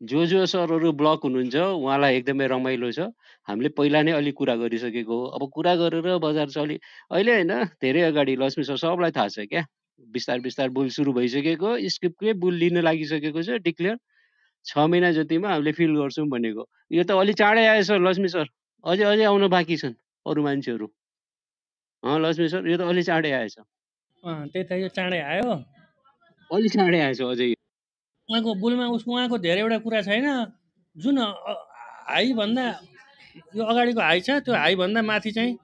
जो जो सरहरू ब्लक हुनुहुन्छ उहाँलाई एकदमै रमाइलो छ। हामीले पहिला नै अलिक कुरा गरिसकेको हो। अब कुरा गरेर बजार चलि अहिले होइन धेरै अगाडि लक्ष्मी सर सबलाई थाहा छ क्या? बिस्तार बिस्तार बुल सुरु भइसकेको स्क्रिप्टकै बुल लिन लागिसकेको छ डिक्लेयर। छ महिना जतिमा हामीले फिल गर्छौँ भनेको। यो त अलि चाँडै आएछ लक्ष्मी सर। अझै अझै आउन बाँकी छन् अरू मान्छेहरू। अँ लक्ष्मी सर यो त अलि चाँडै आएछ। त्यही त यो चाँडै आयो। अलि चाँडै आएछ अझै। उहाँको बुलमा उस उहाँको धेरैवटा कुरा छैन। जुन हाईभन्दा यो अगाडिको हाई छ त्यो हाईभन्दा माथि चाहिँ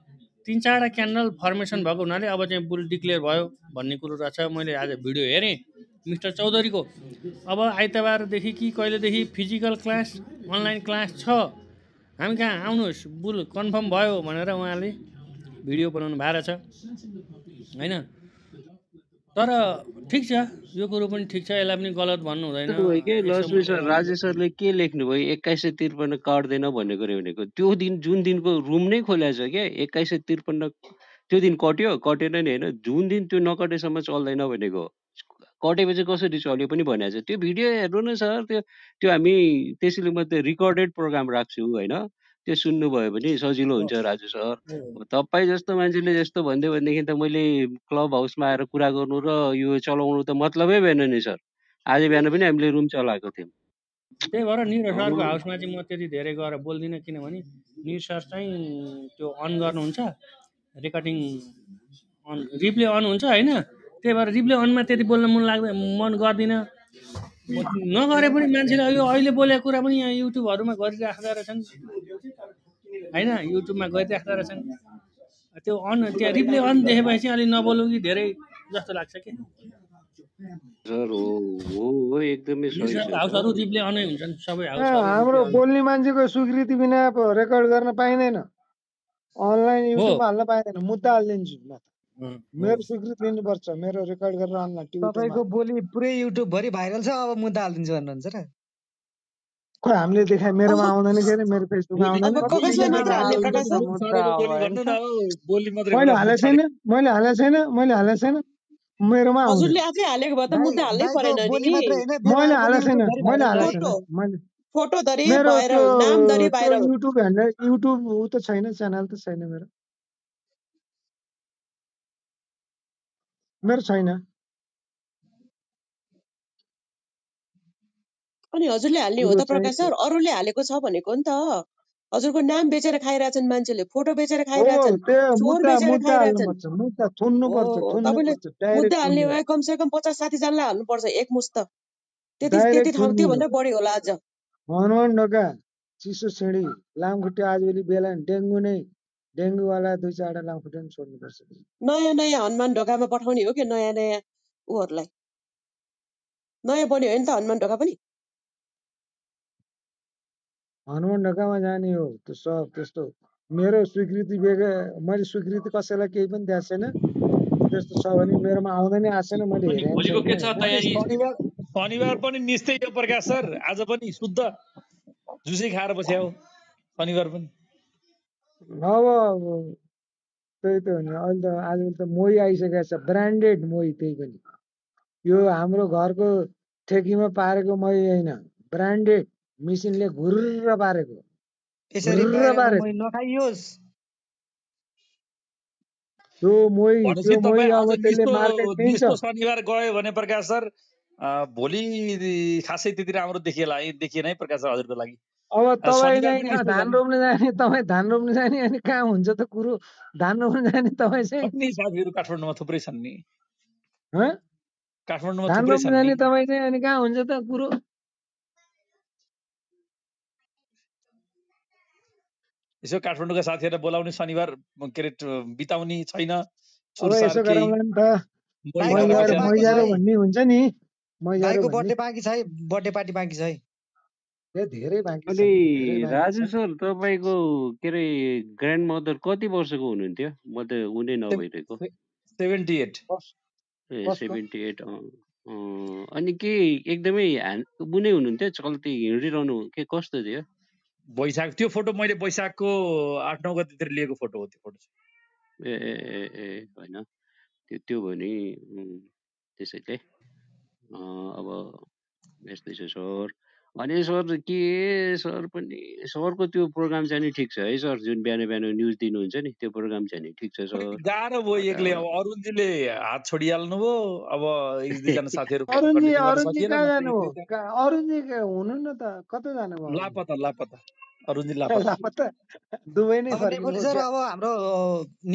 तिन चारवटा क्यान्डल फर्मेसन भएको हुनाले अब चाहिँ बुल डिक्लेयर भयो भन्ने कुरो रहेछ। मैले आज भिडियो हेरेँ मिस्टर चौधरीको। अब आइतबारदेखि कि कहिलेदेखि फिजिकल क्लास अनलाइन क्लास छ। हामी कहाँ आउनुहोस् बुल कन्फर्म भयो भनेर उहाँले भिडियो बनाउनु भएको रहेछ होइन? तर ठिक छ यो कुरो पनि ठिक छ यसलाई पनि गलत भन्नु हुँदैन। राजेश सरले के लेख्नुभयो? एक्काइस सय त्रिपन्न काट्दैन भनेको रे भनेको। त्यो दिन जुन दिनको रुम नै खोल्या छ क्या एक्काइस सय त्रिपन्न त्यो दिन कट्यो? कटेन नि होइन? जुन दिन त्यो नकटेसम्म चल्दैन भनेको। कटेपछि कसरी चल्यो पनि भनेको छ। त्यो भिडियो हेर्नु न सर त्यो त्यो हामी त्यसैले म त्यो रिकर्डेड प्रोग्राम राख्छु होइन? त्यो सुन्नुभयो भने सजिलो हुन्छ राजु सर। तपाईँ जस्तो मान्छेले यस्तो भनिदियो भनेदेखि त मैले क्लब हाउसमा आएर कुरा गर्नु र यो चलाउनु त मतलबै भएन नि सर। आज बिहान पनि हामीले रुम चलाएको थियौँ। त्यही भएर निर सरको हाउसमा चाहिँ म त्यति धेरै गएर बोल्दिनँ किनभने निर सर चाहिँ त्यो अन गर्नुहुन्छ रेकर्डिङ अन रिप्ले अन हुन्छ होइन। त्यही भएर रिप्ले अनमा त्यति बोल्न मन लाग्दैन मन गर्दिनँ। नगरे पनि मान्छेले यो अहिले बोलेको कुरा पनि यहाँ युट्युबहरूमा गरिराख्दा रहेछन्। होइन युट्युबमा गरिराख्दा रहेछन्। त्यो अन त्यहाँ रिप्ले अन देखेपछि अलिक नबोलौँ कि धेरै जस्तो लाग्छ कि? सर हो हो हो एकदमै हाउसहरू रिप्ले अनै हुन्छन् सबै हाउस हाम्रो बोल्ने मान्छेको स्वीकृति बिना रेकर्ड गर्न पाइँदैन। अनलाइन युट्युबमा हाल्न पाइँदैन मुद्दा हालिदिन्छु मेरो स्वीकृति लिनुपर्छ मेरो रेकर्ड गरेर अनलाइन तपाईँको बोली पुरै युट्युब भरि भाइरल छ अब मुद्दा हालिदिन्छु भन्नुहुन्छ र? खोइ हामीले देखाए मेरोमा आउँदैन के अरे मेरो फेसबुकमा आउँदैन मैले हालेको छैन मैले हालेको छैन मैले हालेको छैन मेरोमा हजुरले आफै हालेको भए त मुद्दा हाल्नै परेन नि मैले हालेको छैन मैले हालेको छैन मैले फोटो भाइरल नाम भाइरल युट्युब ह्यान्डल युट्युब ऊ त छैन च्यानल त छैन मेरो। मेरो छैन अनि हजुरले हाल्ने हो त प्रकाश सर अरूले हालेको छ भनेको नि त। हजुरको नाम बेचेर खाइरहेछन् मान्छेले फोटो बेचेर खाइरहेछन् मुद्दा हाल्ने भए कमसे कम पचास साठीजनालाई हाल्नुपर्छ एक मुस्त। त्यति त्यति ठाउँ त्योभन्दा बढी होला अझ हनुमान ढोका चिसो सिँढी लामखुट्टे आजभोलि बेला डेङ्गु नै डेङ्गुवाला दुई चारवटा लामखुट्टे पनि छोड्नुपर्छ नयाँ नयाँ हनुमान ढोकामा पठाउने हो कि नयाँ नयाँ ऊहरूलाई नयाँ बन्यो हो नि त हनुमान ढोका पनि? हनुमान ढोकामा जाने हो त्यो सब त्यस्तो मेरो स्वीकृति बेगे मैले स्वीकृति कसैलाई केही पनि दिएको छैन। त्यस्तो छ भने मेरोमा आउँदैन आएको छैन मैले भोलिको के छ तयारी? शनिबार पनि निस्तै यो प्रकाश सर आज पनि शुद्ध जुसै खाएर बस्या हो शनिबार पनि। अब त्यही त हो नि अहिले त आजकल त मोही आइसकेको छ ब्रान्डेड मोही त्यही पनि। यो हाम्रो घरको ठेकीमा पारेको मही होइन ब्रान्डेड। मिसिनले घुर्र पारेको त्यो मोही त्यो मोही अब त्यसले मार्केट दिन्छ शनिबार गयो भने प्रकाश सर भोलि खासै त्यति राम्रो देखिएला देखिएन है प्रकाश सर हजुरको लागि। अब तपाईँ धान रोप्न जाने तपाईँ धान रोप्न जाने अनि कहाँ हुन्छ त कुरो? धान रोप्न जाने तपाईँ चाहिँ साथीहरू काठमाडौँमा थुप्रै छन् नि। काठमाडौँमा धान रोप्न जाने तपाईँ चाहिँ अनि कहाँ हुन्छ त कुरो? यसो काठमाडौँका साथीहरूलाई बोलाउने शनिबार के अरे बिताउने छैन। हुन्छ नि। बर्थडे बाँकी छ है। बर्थडे पार्टी बाँकी छ है। अनि राजु सर तपाईँको के अरे ग्रान्ड मदर कति वर्षको हुनुहुन्थ्यो? म त उनै नभइरहेको। Seventy eight. ए सेभेन्टी एट अनि के एकदमै उनै हुनुहुन्थ्यो? चल्ती हिँडिरहनु के कस्तो थियो? वैशाख त्यो फोटो मैले वैशाखको आठ नौ गतितिर लिएको फोटो हो त्यो फोटो ए ए ए होइन। त्यो त्यो भयो नि त्यसैले अब यस्तै छ सर। भने सर के सर पनि सरको त्यो प्रोग्राम चाहिँ नि ठिक छ है सर? जुन बिहान बिहान न्युज दिनुहुन्छ नि त्यो प्रोग्राम चाहिँ नि ठिक छ सर। गाह्रो भयो एक्लै। अब अरुणजीले हात छोडिहाल्नु भयो अब एक दुईजना साथीहरू अरुणजी अरुणजी कहाँ म जानु चाहिँ हो एक्लै कहाँ- अरुणजी हुनु न त? कता जानुभयो लापता लापता। अरुणजी लापता। लापत्ता दुबई नै सर अब हाम्रो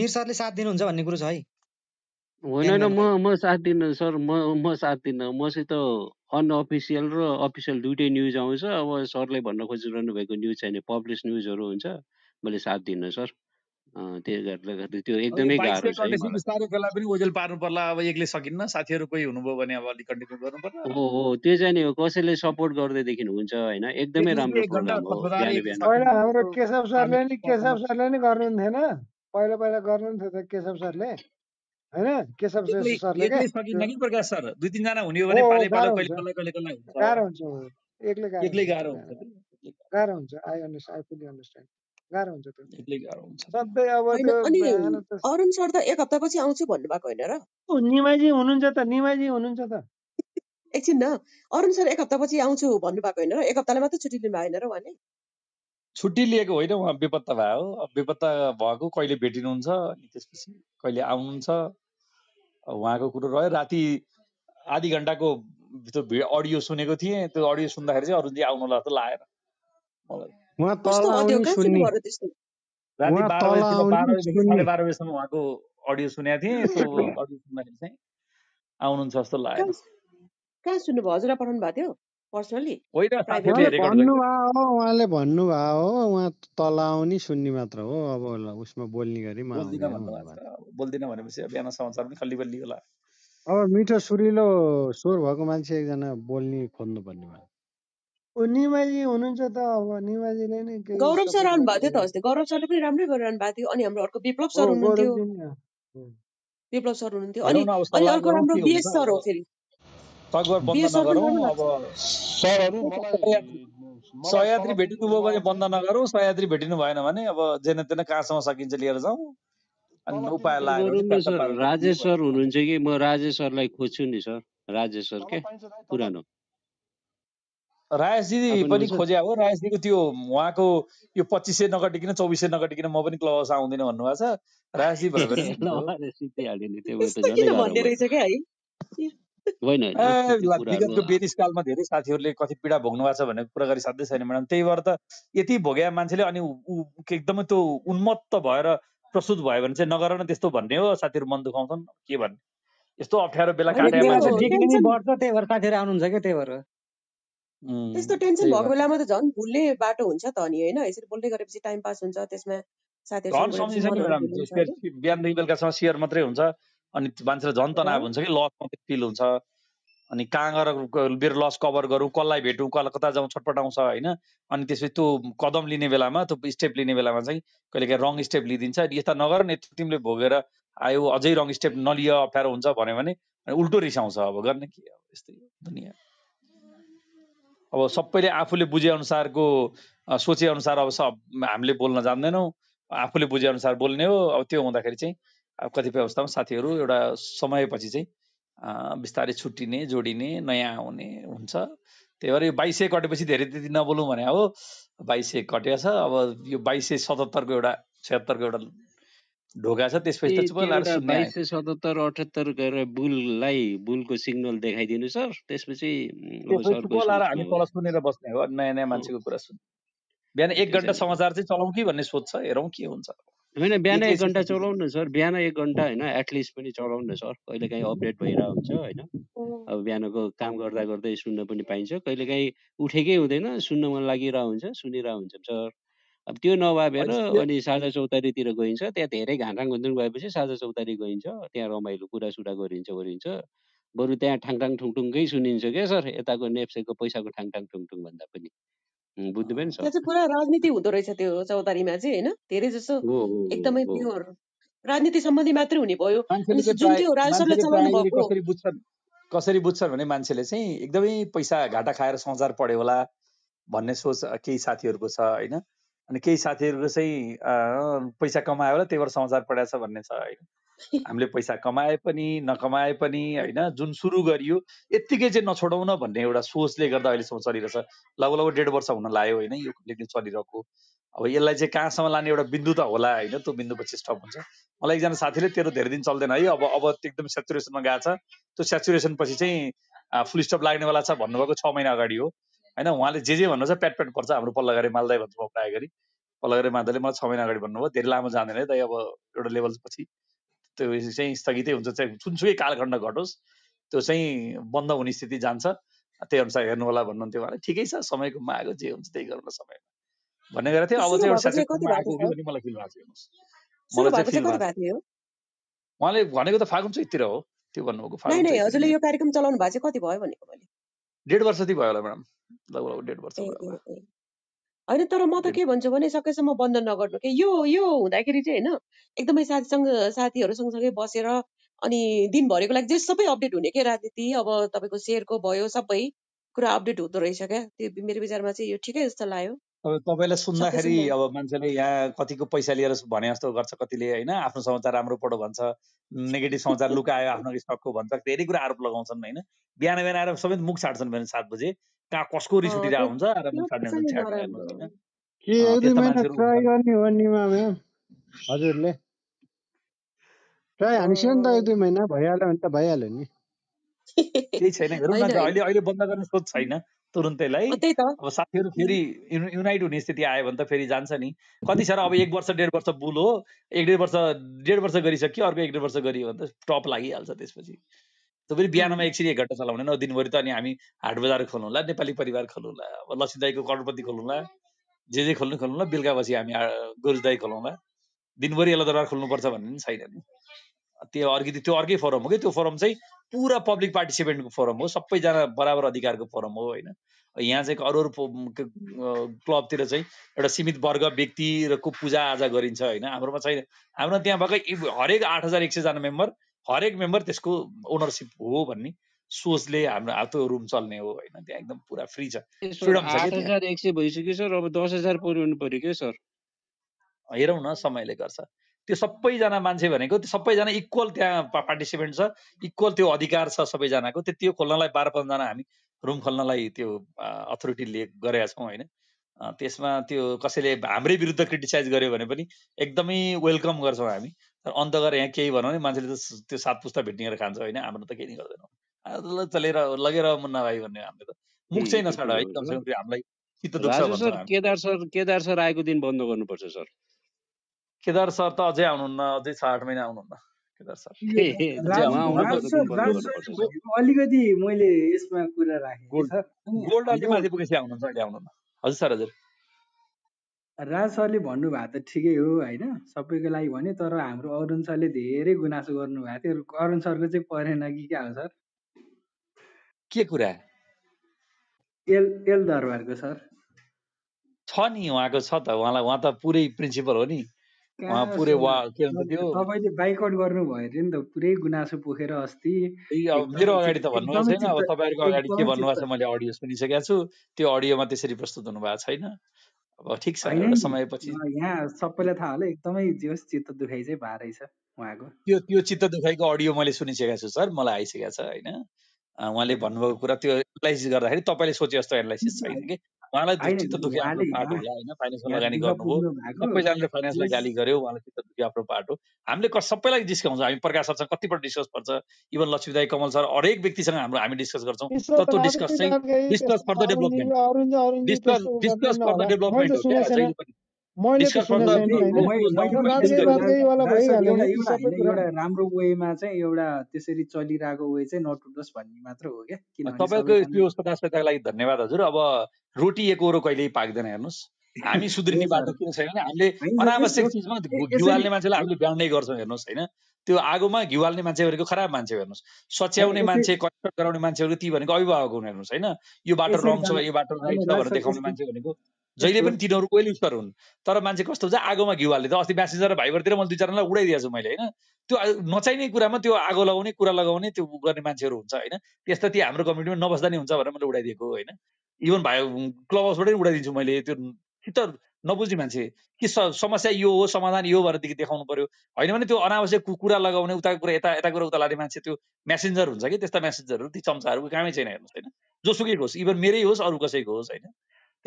निर सरले साथ दिनुहुन्छ भन्ने कुरो छ है। होइन होइन म म साथ दिन्न सर म म साथ दिन्न। मसित अनअफिसियल र अफिसियल दुइटै न्युज आउँछ। अब सरले भन्न खोजिरहनु भएको न्युज चाहिँ पब्लिस न्युजहरू हुन्छ। मैले साथ दिन्न सर। अँ, त्यही कारणले गर्दा त्यो अब यो एकदमै बाइस गाह्रो सय छ है कन्टेसी मलाई। बिस्तारै त्यसलाई पनि ओजेल पार्नु पर्ला। अब एक्लै सकिन्न साथीहरू कोही हुनुभयो भने अब अलिक कन्टिन्यू गर्नु पर्ला हो हो। त्यो चाहिँ नि हो, कसैले सपोर्ट गर्दैदेखि हुन्छ होइन। एकदमै एक्लै राम्रो चाहिँ एक घन्टा प्रोग्राम हो। बिहान पहिला सकिन्न हाम्रो त्यो केशव हामी सरले नि केशव पर्छौँ सरले नि गर्नुहुन्थेन। पहिला पहिला गर्नुहुन्थ्यो त केशव सरले। होइन? केशव एक्लै श्रेष्ठ सरले क्या? एक्लै त्यो सकिन्न कि प्रकाश सर? दुई तिनजना हुने हो हो भने हो पाले पालो गाह्रो कहिले हुन्छ। कसलाई कहिले कसलाई हुन्छ। गाह्रो हुन्छ हो। एक्लै गाह्रो एक्लै हुन्छ। गाह्रो गाह्रो हुन्छ कि गाह्रो हुन्छ। I understand I fully understand गाह्रो हुन्छ त्यो एक्लै गाह्रो हुन्छ। सधैँ अब होइन त्यो अनि बिहान त अरुण सर त एक हप्तापछि आउँछु भन्नुभएको होइन र? निमाजी हुनुहुन्छ त निमाजी हुनुहुन्छ त। एकछिन न। अरुण सर एक हप्तापछि आउँछु भन्नुभएको होइन र? एक हप्तालाई मात्रै छुट्टी लिनु होइन र उहाँले छुट्टी लिएको होइन उहाँ बेपत्ता भयो बेपत्ता भएको कहिले भेटिनुहुन्छ अनि त्यसपछि कहिले आउनुहुन्छ? उहाँको कुरो रह्यो। राति आधी घन्टाको त्यो अडियो सुनेको थिएँ। त्यो अडियो सुन्दाखेरि चाहिँ अरुणजी आउनु होला जस्तो लागेन मलाई बाह्र बजीसम्म उहाँको अडियो सुनेको थिएँ। त्यो अडियो सुन्दाखेरि चाहिँ आउनुहुन्छ जस्तो लागेन। कहाँ सुन्नुभयो? हजुरलाई पठाउनु भएको थियो? पर्सनली उहाँले भन्नुभयो हो उहाँ तल आउने सुन्ने मात्र हो अब ल- उसमा बोल्ने गरी बोल्दिनँ भनेपछि अब बिहान समाचार पनि खल्ली बल्ली होला। अब मिठो सुरिलो स्वर भएको मान्छे एकजना बोल्ने खोज्नुपर्ने भयो। ऊ निमाजी हुनुहुन्छ त अब निमाजीले नै गौरव सर आउनु भएको थियो त अस्ति। गौरव सरले पनि राम्रै गरिरहनु भएको थियो अनि हाम्रो अर्को विप्लव सर हुनुहुन्थ्यो। विप्लव सर हुनुहुन्थ्यो अनि अनि अर्को राम्रो बिएस सर हो फेरि। तगबर बन्द नगरौँ अब सरहरू सह्याद्री भेटिनु भयो भने बन्द नगरौँ सह्याद्री भेटिनु भएन भने अब जेन तेन कहाँसम्म सकिन्छ लिएर जाउँ। अनि उपाय के लाग्यो राजेश सर हुनुहुन्छ कि? म राजेश सरलाई खोज्छु नि सर राजेश सर के? पुरानो। राजेशजी आफू पनि खोज्या हो। राजेशजीको त्यो उहाँको यो पच्चिस सय नगटिकन चौबिस सय नगटिकन म पनि क्लब हाउस आउँदिनँ भन्नुभएको छ। किन गाह्रो भन्ने रहेछ क्या है? होइन विगतको बेनिस कालमा धेरै साथीहरूले कति पीडा भोग्नु भएको छ भन्ने कुरा गरी साध्यै छैन म्याडम त्यही भएर त यति भोग्या मान्छेले अनि एकदमै त्यो उन्मत्त भएर प्रस्तुत भयो भने चाहिँ नगर न त्यस्तो भन्ने हो साथीहरू मन दुखाउँछन् के भन्ने? यस्तो अप्ठ्यारो बेला नि टेन्सन बढ्छ त्यही भएर साथीहरू आउनुहुन्छ क्या त्यही भएर। त्यस्तो टेन्सन भएको बेलामा त झन् भुल्ने बाटो हुन्छ त अनि होइन? यसरी बोल्दै गरेपछि टाइम पास हुन्छ त्यसमा नि शेयर बिहानदेखि बेलुकासम्म सेयर मात्रै हुन्छ। अनि मान्छेलाई झन् तनाव हुन्छ कि लस मात्रै फिल हुन्छ। अनि कहाँ गएर मेरो लस कभर गरौँ कसलाई भेटौँ कल कता जाउँ छटपटाउँछ होइन? अनि त्यसपछि त्यो कदम लिने बेलामा त्यो स्टेप लिने बेलामा चाहिँ कहिलेकाहीँ रङ स्टेप लिइदिन्छ। यस्ता नगर न तिमीले भोगेर आयो अझै रङ स्टेप नलिय अप्ठ्यारो हुन्छ भन्यो भने उल्टो रिसाउँछ अब गर्ने के अब यस्तै हो दुनियाँ। अब सबैले आफूले बुझे अनुसारको अ, सोचे अनुसार अब सब हामीले बोल्न जान्दैनौँ। आफूले बुझे अनुसार बोल्ने हो। अब त्यो हुँदाखेरि चाहिँ अब कतिपय अवस्थामा साथीहरू एउटा समयपछि चाहिँ बिस्तारै छुट्टिने जोडिने नयाँ आउने हुन्छ। त्यही भएर यो बाइस सय कटेपछि धेरै त्यति नबोलौँ भने बाइस सय कटिया छ। अब यो बाइस सय सतहत्तरको एउटा छत्तरको एउटा ढोका छ। त्यसपछि सतहत्तर अठहत्तर गरेर बुललाई बुलको सिग्नल देखाइदिनु सर। त्यसपछि उम्, अब त्यसपछि चुप सरको लाएर सोचको हामी तल सुनेर बस्ने हो। नयाँ नयाँ मान्छेको कुरा सुन्ने। बिहान एक घन्टा समाचार चाहिँ चलाउँ कि भन्ने सोच छ? हेरौँ के हुन्छ। होइन बिहान एक घन्टा चलाउनु न सर बिहान एक घन्टा होइन एटलिस्ट पनि चलाउनु न सर कहिलेकाहीँ अपडेट भइरहेको हुन्छ होइन। अब बिहानको काम गर्दा गर्दै सुन्न पनि पाइन्छ कहिलेकाहीँ उठेकै हुँदैन सुन्न मन लागिरहेको हुन्छ सुनिरहेको हुन्छ सर। अब त्यो नभाबेर त्यो अनि साझा चौतारीतिर गइन्छ त्यहाँ धेरै घाँटा घुन्द्रुङ भएपछि साझा चौतारी गइन्छ त्यहाँ रमाइलो कुरासुरा गरिन्छ ओरिन्छ बरु त्यहाँ ठाङठाङ ठुङठुङकै सुनिन्छ क्या सर यताको नेप्सेको पैसाको ठाङठाङ ठुङठुङ भन्दा पनि। उम्, बुझ्नुभयो नि त्यहाँ सर चाहिँ पुरा राजनीति हुँदो रहेछ त्यो चौतारीमा चाहिँ होइन? धेरै जसो हो हो एकदमै हो। प्योर राजनीति सम्बन्धी मात्रै हुने भयो। मान्छेले अनि चाहिँ जुन प्राय त्यो राज सरले मान्छेले चलाउनु भएको कसरी बुझ्छन् कसरी बुझ्छन् भने मान्छेले चाहिँ एकदमै पैसा घाटा खाएर समाचार पढ्यो होला भन्ने सोच अ, केही साथीहरूको छ होइन? अनि केही साथीहरूको चाहिँ अ, पैसा कमायो होला त्यही भएर समाचार पढाएको छ भन्ने छ होइन? हामीले पैसा कमाए पनि नकमाए पनि होइन जुन सुरु गरियो यत्तिकै चाहिँ नछोडाउन भन्ने एउटा सोचले गर्दा अहिलेसम्म चलिरहेछ। लगभग लगभग डेढ वर्ष हुन लाग्यो होइन यो कम्प्लिटली चलिरहेको। अब यसलाई चाहिँ कहाँसम्म लाने एउटा बिन्दु त होला होइन त्यो बिन्दुपछि स्टप हुन्छ। मलाई एकजना साथीले तेरो धेरै दिन चल्दैन है अब अब एकदम सेचुरेसनमा गएको छ। त्यो सेचुरेसन पछि चाहिँ फुल स्टप लाग्नेवाला छ भन्नुभएको छ महिना अगाडि हो। होइन उहाँले जे जे भन्नुहुन्छ प्याट प्याट पर्छ हाम्रो पल्ला गरे माल्दै म प्रायः गरी। पल्ला गरे माल्दाले मलाई छ महिना अगाडि भन्नुभयो। धेरै लामो जाँदैन है त अब एउटा लेभल पछि। त्यो चाहिँ स्थगितै हुन्छ चाहिँ जुनसुकै कालखण्ड घटोस् त्यो चाहिँ बन्द हुने स्थिति जान्छ। त्यही अनुसार हेर्नु होला भन्नुहुन्थ्यो उहाँले। ठिकै छ समयको माग जे हुन्छ त्यही गरौँ न समय भन्ने गरेको थिएँ। अब चाहिँ एउटा मलाई फिल भएको छ हेर्नुहोस्। मलाई चाहिँ फिल भएको छ उहाँले भनेको त फागुन चैततिर हो। त्यो भन्नुभएको फागुन हजुरले यो कार्यक्रम चलाउनु भएको चाहिँ कति भयो भनेको मैले? डेढ वर्ष जति भयो होला म्याडम। लगभग डेढ वर्ष होइन तर म त के भन्छु भने सकेसम्म बन्द नगर्नु। के यो यो हुँदाखेरि चाहिँ होइन एकदमै साथीसँग साथीहरू सँगसँगै बसेर अनि दिनभरिको लागि जे सबै अपडेट हुने के राजनीति अब तपाईँको सेयरको भयो सबै कुरा अपडेट हुँदो रहेछ क्या? त्यो मेरो विचारमा चाहिँ यो ठिकै जस्तो लाग्यो। अब तपाईँलाई सुन्दाखेरि अब मान्छेले यहाँ कतिको पैसा लिएर भने जस्तो गर्छ कतिले होइन आफ्नो समाचार राम्रो पढो भन्छ नेगेटिभ समाचार लुकायो आफ्नो स्टकको भन्छ धेरै कुरा आरोप लगाउँछन् होइन। बिहान बिहान आएर सबै मुख छाड्छन् भने सात बजे। कहाँ कसको रिस उठिरहेको हुन्छ र मुख छाड्ने हजुरले। ट्राई हानिसक्यो नि त एक दुई महिना भइहाल्यो भने त भइहाल्यो नि। केही छैन। हेरौँ न अहिले अहिले बन्द गर्ने सोच छैन तुरुन्तैलाई। अब साथीहरू फेरि युनाइट हुने स्थिति आयो भने त फेरि जान्छ नि। कति छ र अब एक वर्ष डेढ वर्ष बुल हो। एक डेढ वर्ष डेढ वर्ष गरिसक्यो अर्को एक डेढ वर्ष गरियो भने त टप लागिहाल्छ त्यसपछि। त फेरि बिहानमा एकछिन एक घन्टा चलाउने न दिनभरि त अनि हामी हाट बजार खोल्नुला नेपाली परिवार खोल्नुला अब लक्ष्मी दाईको करोडपति खोल्नुला जे जे खोल्नु खोल्नु बेलुका बसी हामी गोरु दाई खोलौँला। दिनभरि यसलाई दरबार खोल्नुपर्छ भन्ने पनि छैन नि। त्यो अर्कै त्यो अर्कै फोरम हो कि त्यो फोरम चाहिँ पुरा पब्लिक पार्टिसिपेन्टको फोरम हो सबैजना बराबर अधिकारको फोरम हो होइन। यहाँ चाहिँ अरू अरू क्लबतिर चाहिँ एउटा सीमित वर्ग व्यक्ति रको पूजा आजा गरिन्छ होइन हाम्रोमा छैन। हाम्रो त्यहाँ भएकै हरेक आठ हजार एक सयजना मेम्बर हरेक मेम्बर त्यसको ओनरसिप हो भन्ने सोचले हाम्रो त्यो रुम चल्ने हो होइन त्यहाँ एकदम पुरा फ्री छ। फ्रिडम छ आठ हजार एक सय भइसक्यो सर अब दस हजार पुऱ्याउनु पर्यो क्या सर? हेरौँ न समयले गर्छ। त्यो सबैजना मान्छे भनेको त्यो सबैजना इक्वल त्यहाँ पार्टिसिपेन्ट छ इक्वल त्यो अधिकार छ सबैजनाको त्यो त्यो खोल्नलाई बाह्र पन्ध्रजना हामी रुम खोल्नलाई त्यो अथोरिटी लिए गरेका छौँ होइन। त्यसमा त्यो कसैले हाम्रै विरुद्ध क्रिटिसाइज गर्यो भने पनि एकदमै वेलकम गर्छौँ हामी। अन्त गएर यहाँ केही भनौँ भने मान्छेले त त्यो सात पुस्ता भेटिएर खान्छ होइन हाम्रो त केही गर्दैनौँ। चलेर लगेर मुन्ना भाइ भन्ने हामीले त। मुख चाहिँ नछाड है कमसेकम हामीलाई चित्त दुख्छ केदार सर केदार सर आएको दिन बन्द गर्नुपर्छ सर। केदार सर त अझै आउनुहुन्न अझै छ आठ महिना आउनुहुन्न केदार सर। अलिकति मैले यसमा कुरा राखेँ गोल्ड अलि माथि पुगेपछि आउनुहुन्छ अहिले आउनुहुन्न। हजुर सर हजुर। राज सरले भन्नुभएको त ठिकै हो होइन सबैको लागि भन्यो तर हाम्रो अरुण सरले धेरै गुनासो गर्नुभएको थियो। अरुण सरको चाहिँ परेन कि क्या हो सर? के कुरा? एल एल दरबारको सर। छ नि उहाँको छ त उहाँलाई उहाँ त पुरै प्रिन्सिपल हो नि। उहाँ पुरै वा के भन्छ त्यो तपाईँले बाइकआउट गर्नुभयो अरे नि त पुरै गुनासो पोखेर अस्ति। मेरो अगाडि त भन्नुभएको छैन अब तपाईँहरूको अगाडि के भन्नुभएको छ मैले अडियो सुनिसकेको छु। त्यो अडियोमा त्यसरी प्रस्तुत हुनुभएको छैन। अब ठिक छ एउटा समयपछि। यहाँ सबैलाई थाहा होला एकदमै जे चित्त दुखाइ चाहिँ भए रहेछ उहाँको। त्यो त्यो चित्त दुखाइको अडियो मैले सुनिसकेको छु सर। मलाई आइसकेको छ होइन? उहाँले भन्नुभएको कुरा त्यो एनालाइसिस गर्दाखेरि तपाईँले सोचे जस्तो एनालाइसिस छैन कि उहाँलाई चित्त दुख्यो आफ्नो पार्ट होला होइन? फाइनेन्समा लगानी गर्नुभयो। सबैजनाले फाइनेन्सलाई गाली गर्यो उहाँलाई चित्त दुख्यो आफ्नो पार्ट हो। हामीले सबैलाई डिस्कस हामी प्रकाश सरसँग कतिपल्ट डिस्कस पर्छ। इभन लक्ष्मीदाई कमल सर हरेक व्यक्तिसँग हाम्रो हामी डिस्कस गर्छौँ। तर त्यो डिस्कस चाहिँ discuss for the development. Discuss discuss for the development हो क्या एउटा राम्रो वेमा चाहिँ एउटा त्यसरी चलिरहेको वे चाहिँ नटुटोस् भन्ने मात्र हो क्या। तपाईँको त्यो सदास्यताको लागि धन्यवाद हजुर। अब रोटी एक ओरो कहिल्यै पाक्दैन हेर्नुहोस्। हामी सुध्रिने बाटो किन छैन भने हामीले अनावश्यक चिजमा घिउ हाल्ने मान्छेलाई हामीले नै गर्छौँ हेर्नुहोस् होइन। त्यो आगोमा घिउ हाल्ने मान्छे भनेको खराब मान्छे हेर्नुहोस्। सच्याउने मान्छे कन्ट्रक्ट गराउने मान्छेहरू ती भनेको अभिभावक हुनु हेर्नुहोस् होइन। यो बाटो रङ छ यो बाटो राइट छ भनेर देखाउने मान्छे भनेको जहिले पनि तिनीहरू वेल युजर हुन्। तर मान्छे कस्तो हुन्छ आगोमा घिउ हाल्ने त। अस्ति म्यासेन्जर भाइबरतिर मैले दुई चारजनालाई उडाइदिएको छु मैले होइन? त्यो नचाहिने कुरामा त्यो आगो लगाउने कुरा लगाउने त्यो गर्ने मान्छेहरू हुन्छ होइन? त्यस्ता ती हाम्रो कम्युनिटीमा नबस्दा नि हुन्छ भनेर मैले उडाइदिएको होइन? इभन भाइ क्लब हाउसबाटै उडाइदिन्छु मैले त्यो चित्त नबुझ्ने मान्छे। कि स- समस्या यो हो समाधान यो भनेर देखि देखाउनु पर्यो। होइन भने त्यो अनावश्यक कु- कुरा लगाउने उता कुरा यता यता कुरा उता लाने मान्छे त्यो मेसेन्जर हुन्छ कि त्यस्ता मेसेन्जरहरू ती चम्चाहरूको कामै छैन हेर्नुहोस् होइन? जोसुकैको होस् इभन मेरै होस् अरू कसैको होस् होइन?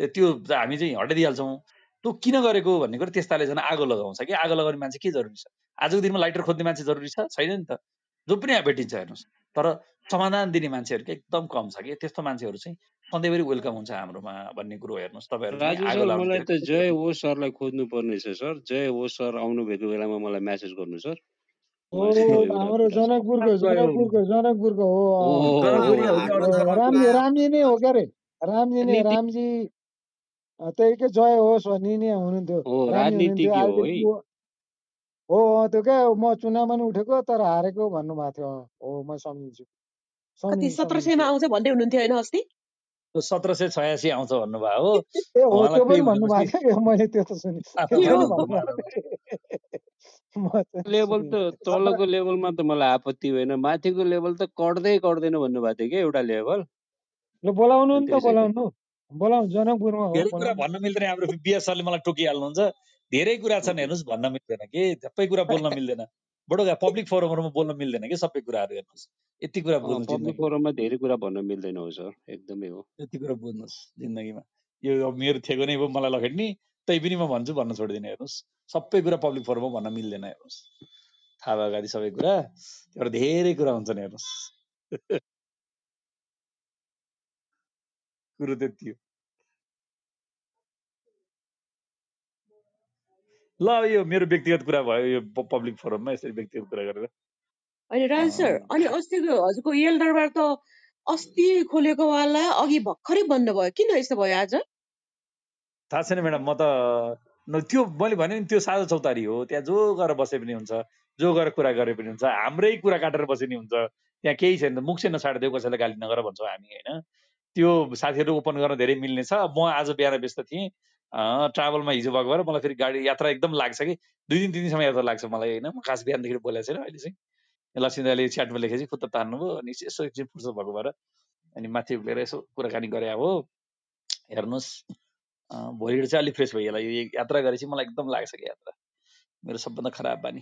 त्यो हामी चाहिँ हटाइदिइहाल्छौँ त्यो किन गरेको भन्ने कुरो त्यस्ताले झन् आगो लगाउँछ कि? आगो लगाउने मान्छे के जरुरी छ? आजको दिनमा लाइटर खोज्ने मान्छे जरुरी छ? छैन नि त। जो पनि यहाँ भेटिन्छ हेर्नुहोस्। तर समाधान दिने मान्छेहरूको एकदम कम छ कि? त्यस्तो मान्छेहरू चाहिँ सधैँभरि वेलकम हुन्छ हाम्रोमा भन्ने कुरो हेर्नुहोस्। तपाईँहरू मलाई त जय हो सरलाई खोज्नु पर्ने छ सर। जय हो सर आउनु भएको बेलामा मलाई म्यासेज गर्नु सर। हाम्रो जनकपुरको जनकपुरको जनकपुरको हो। रामजी रामजी नै हो क्या अरे रामजी नै रामजी अँ, त्यही के जय होस् भन्ने नै हुनुहुन्थ्यो। हो रामजी हुनुहुन्थ्यो राजनीतिज्ञ हो अहिले है। त्यो हो अँ, त्यो क्या म चुनावमा नि उठेको तर हारेको भन्नुभएको थियो। अँ, हो म सम्झिन्छु। कति सम्झिन्छु सत्र सम्झिन्छु। सयमा आउँछ भन्दै हुनुहुन्थ्यो होइन अस्ति? सत्र सय छयासी आउँछ भन्नुभयो हो। ए हो उहाँलाई त्यो त्यही पनि भनेपछि भन्नुभएको थियो मैले त्यो त सुने त्यो के पनि हो भन्नुभएको थियो म चाहिँ लेभल सुनिनँ त सत्र तलको लेभलमा त मलाई आपत्ति भएन माथिको लेभल त कट्दै कट्दैन भन्नुभएको थियो क्या एउटा लेभल ल बोलाउनु अनि नि त त्यसै त बोलाउनु। बोलाउनु जनकपुरमा हो धेरै कुरा भन्न मिल्दैन हाम्रो बिएस सरले मलाई टोकिहाल्नुहुन्छ। धेरै कुरा छन् हेर्नुहोस् भन्न मिल्दैन कि? सबै कुरा बोल्न मिल्दैन। बडो पब्लिक फोरमहरूमा बोल्न मिल्दैन कि सबै कुराहरू हेर्नुहोस्? यति कुरा बुझ्नु पब्लिक फोरममा धेरै कुरा भन्न मिल्दैन हो सर। एकदमै हो। यति कुरा बुझ्नुहोस् जिन्दगीमा। यो अब मेरो थेगो नै भयो मलाई लखेट्ने। तै पनि म भन्छु भन्न छोडिदिने हेर्नुहोस्। सबै कुरा पब्लिक फोरममा भन्न मिल्दैन हेर्नुहोस्। थाहा भयो अगाडि सबै कुरा भएर धेरै कुरा हुन्छन् हेर्नुहोस्। कुरो त्यति हो। ल यो मेरो व्यक्तिगत कुरा भयो यो पब्लिक फोरममा यसरी व्यक्तिगत कुरा गरेर। होइन राजु सर अनि अस्तिको हजुरको येल दरबार त अस्ति खोलेको वाला अघि भर्खरै बन्द भयो। किन यस्तो भयो आज? थाहा छैन म्याडम म त त्यो मैले भने नि त्यो साझा चौतारी हो त्यहाँ जो गएर बसे पनि हुन्छ जो गएर कुरा गरे पनि हुन्छ हाम्रै कुरा काटेर बसे नि हुन्छ। त्यहाँ केही छैन मुख चाहिँ नछाडिदियो कसैलाई गाली नगर भन्छौँ हामी होइन? त्यो साथीहरू ओपन गर्न धेरै मिल्ने छ म आज बिहान व्यस्त थिएँ ट्राभलमा हिजो भएको भएर मलाई फेरि गाडी यात्रा एकदम लाग्छ कि। दुई दिन तिन दिनसम्म यात्रा लाग्छ मलाई होइन? म खास बिहानदेखि बोलेको छैन अहिले चाहिँ। लक्ष्मी दाले च्याटमा लेखेपछि खुत्त तान्नुभयो अनि यसो एकछिन फुर्सद भएको भएर अनि माथि उक्लेर यसो कुराकानी गरे हो हेर्नुहोस् भोलिबाट चाहिँ अलिक फ्रेस भइएला यो यात्रा गरेपछि मलाई एकदम लाग्छ कि यात्रा। मेरो सबभन्दा खराब बानी।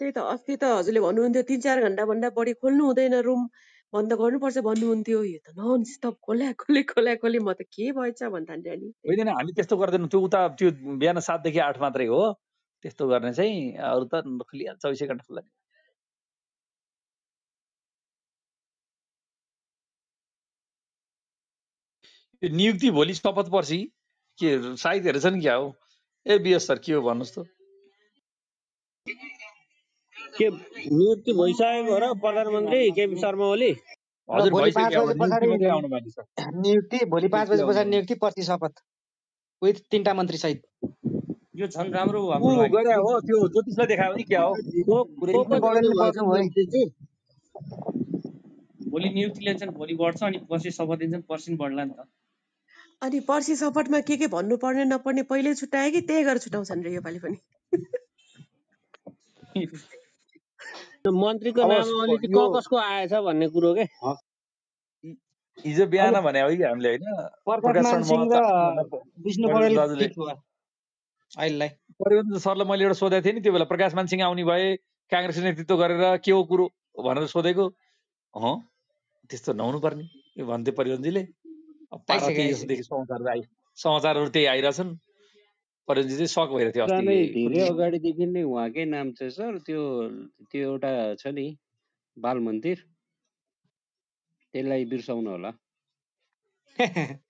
त्यही त अस्ति त हजुरले भन्नुहुन्थ्यो तिन चार घन्टा भन्दा बढी खोल्नु हुँदैन रुम। बन्द गर्नुपर्छ भन्नुहुन्थ्यो यो त नन स्टप खोल्या खोले खोल्या। खोले म त के भएछ अनि त्यही होइन हामी त्यस्तो गर्दैनौँ। त्यो उता त्यो बिहान सातदेखि आठ मात्रै हो। त्यस्तो गर्ने चाहिँ अरू त खुलिहाल्छ चौबिसै घन्टा खुल्ला। नियुक्ति भोलि शपथ पर्सि? के सायद हेरेछन् क्या हो ए बिएस सर के हो भन्नुहोस् त। के नियुक्ति भइसकेको र प्रधानमन्त्री केपी शर्मा ओली। हजुर नियुक्ति भोलि पाँच बजे पछाडि नियुक्ति पर्सि शपथ विथ तिनवटा मन्त्री सहित। यो झन् राम्रो हो त्यो ज्योतिषलाई देखायो कि क्या हो? भोलि नियुक्ति लिन्छन् भोलि बढ्छ अनि पर्सि शपथ दिन्छन् पर्सि बढ्ला नि त। अनि पर्सि सपटमा के के भन्नुपर्ने नपर्ने पहिल्यै छुट्यायो कि त्यही गरेर छुटाउँछन् रे योपालि पनि? त्यो मन्त्रीको अब यो क कसको आएछ भन्ने कुरो के? हि- हिजो बिहान भने हो कि हामीले होइन प्रकाश शरण सिंह र विष्णु बढी पौडेल दाजुले फिक्स भयो अहिलेलाई। परिवर्तन सरलाई मैले एउटा सोधेको थिएँ नि त्यो बेला प्रकाश मानसिंह आउने भए काङ्ग्रेस नेतृत्व गरेर के हो कुरो भनेर सोधेको। अँ त्यस्तो नहुनु पर्ने भन्थे परिवनजीले अब पारा आइसक्यो त्यही जस्तो आइसक्यो देखेँ समाचारहरू आइ समाचारहरू त्यही आइरहेछन्। परिवनजी चाहिँ सक भइरहेको थियो अस्ति धेरै अगाडिदेखि नै उहाँकै नाम छ सर त्यो त्यो एउटा छ नि बाल मन्दिर। त्यसलाई बिर्साउनु होला।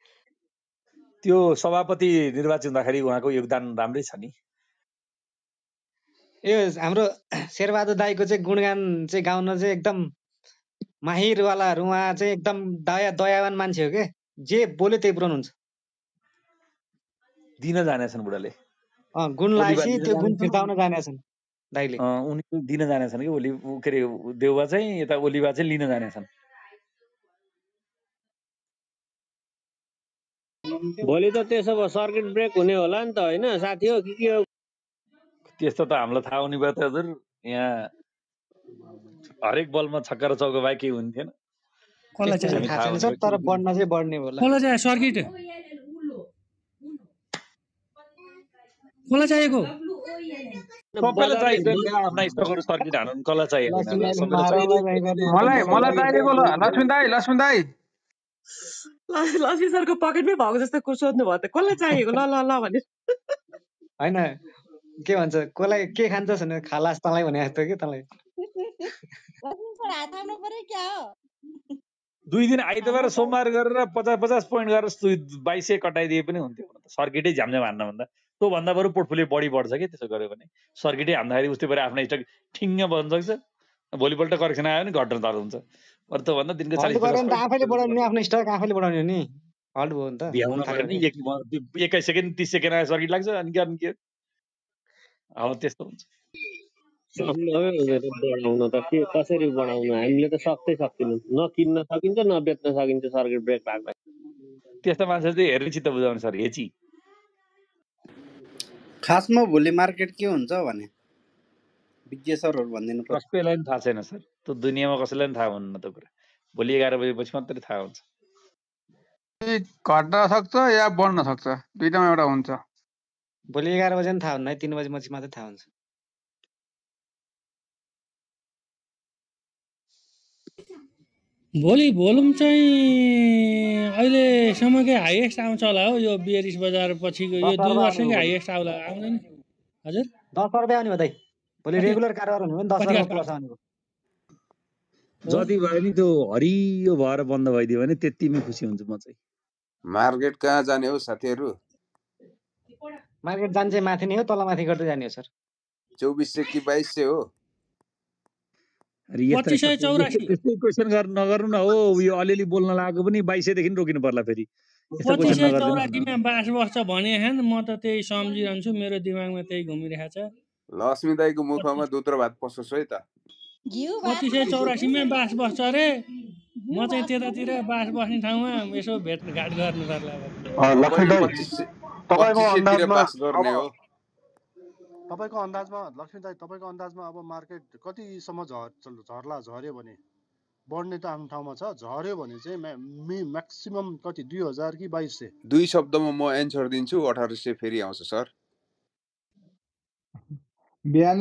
त्यो सभापति निर्वाचित हुँदाखेरि उहाँको योगदान राम्रै छ नि। यो हाम्रो शेरबहादुर दाईको चाहिँ गुणगान चाहिँ गाउन चाहिँ एकदम माहिरवालाहरू उहाँ चाहिँ एकदम दया दयावान मान्छे हो के? जे बोल्यो त्यही पुऱ्याउनुहुन्छ दिन जानेछन् बुढाले। अँ, गुण दिन त्यो गुण जानेछन्। फिर्ताउन जानेछन् दाईले अँ, उनी दिन जानेछन् कि ओली के अरे देउबा चाहिँ यता ओलीबा चाहिँ लिन जानेछन्। भोलि त त्यसो भए सर्किट ब्रेक हुने होला नि त होइन? साथी हो कि के हो? त्यस्तो त हामीलाई थाहा हुने भयो त हजुर। यहाँ हरेक बलमा छक्का र चौका बाहेक केही हुने थिएन कसलाई त्यस्तो चाहिँ चाहिँ हामी थाहा थाहा छैन हुने सर भयो तर बढ्न चाहिँ बढ्ने होला। सर्किट कसलाई चाहिएको सबैलाई बजारले चाहिन्छ द- त्यहाँ आफ्ना स्टकहरू सर्किट हाल्नु कसलाई चाहिएको लक्ष्मी होइन दाइले सबैलाई चाहिन्छ मारेर गएको नि मलाई मलाई चाहिएको लक्ष्मी दाई लक्ष्मी दाई। लक्ष्मी सरको पकेटमै भएको जस्तो सोध्नु भयो त कसलाई चाहिएको? ल ल ल भने होइन के भन्छ कसलाई के खान्छस् भने खालास तँलाई भने जस्तो कि तँलाई? दुई दिन आइतबार सोमबार गरेर पचास पचास पोइन्ट गरेर दुई बाइस कटाइदिए पनि हुन्थ्यो। सर्किटै झ्यामझ्याम हान्नुभन्दा। त्योभन्दा बरु पोर्टफोलियो बढी बढ्छ कि त्यसो गर्यो भने। सर्किटै हान्दाखेरि उस्तै पऱ्यो आफ्नो स्टक ठिङ्ग बन्न सक्छ भोलिपल्ट करेक्सन आयो भने घट्न चालु हुन्छ। अरू त्योभन्दा दिनको गऱ्यो आफैले बढाउने नि आफ्नो स्टक आफैले बढाउने हो नि। हल्ट भयो नि त। एक्काइस सेकेन्ड तिस सेकेन्ड आयो सर्किट लाग्छ अनि के गर्ने के? अब त्यस्तो हुन्छ। बढाउन त के कसरी बढाउनु? हामीले त सक्दै सक्दैनौँ न किन्न सकिन्छ न बेच्न सकिन्छ सर्किट ब्रेक भएको त्यस्तो मान्छे चाहिँ हेर्ने चित्त बुझाउने सर हेची। खासमा भोलि मार्केट के हुन्छ भने? विज्ञ सरहरू भनिदिनु पर्छ। कसैलाई पनि थाहा छैन सर। त्यो दुनियाँमा कसैलाई पनि थाहा हुन्न त्यो कुरा। भोलि एघार बजेपछि मात्रै थाहा हुन्छ। यी घट्न सक्छ या बढ्न सक्छ? दुइटामा एउटा हुन्छ। भोलि एघार बजे पनि थाहा हुन्न है। तिन बजे पछि मात्रै थाहा हुन्छ। भोलि भोलुम चाहिँ अहिलेसम्मकै हाइएस्ट आउँछ होला हो यो बियरिस बजार पछिको यो दुई वर्षकै हाइएस्ट आउला। आउँदैन। हजुर। दस रुपियाँ आउने हो दाइ। भोलि रेगुलर कारोबार हुने हो भने दस प्लस आउने जति भयो नि त्यो हरियो भएर बन्द भइदियो भने त्यतिमै खुसी हुन्छु म चाहिँ। मार्केट कहाँ जाने हो साथीहरू? मार्केट जान्छ माथि नै हो तल माथि गर्दै जाने हो सर। चौबिस सय कि बाइस सय हो अरे यस्ता पच्चिस सय यस्ता चौरासी यस्तै क्वेसन गर्नु नगर्नु न हो यो अलिअलि बोल्न लागेको पनि बाइस सयदेखि रोकिनु पर्ला फेरि। पच्चिस सय चौरासीमा बास बस्छ भने हेन म त त्यही सम्झिरहन्छु मेरो दिमागमा त्यही घुमिरहेछ। लक्ष्मी दाईको मुखमा दुत्रो भात पसोस् है त। घिउ भात पच्चिस सय चौरासीमा बास बस्छ अरे म चाहिँ त्यतातिर बास बस्ने ठाउँमा यसो भेटघाट गर्नु पर्ला अब। अँ, लक्ष्मी तपाईँले दाई पच्चिस सय तपाईँको अन्दाजमा लक्ष्मी दाई तपाईँको अन्दाजमा अब मार्केट कतिसम्म झर चल- झर्ला झऱ्यो भने? बढ्ने त आफ्नो ठाउँमा छ झऱ्यो भने चाहिँ म्याक्सिमम् कति दुई हजार कि बाइस सय? दुई शब्दमा म एन्सर दिन्छु अठार सय फेरि आउँछ सर। बिहान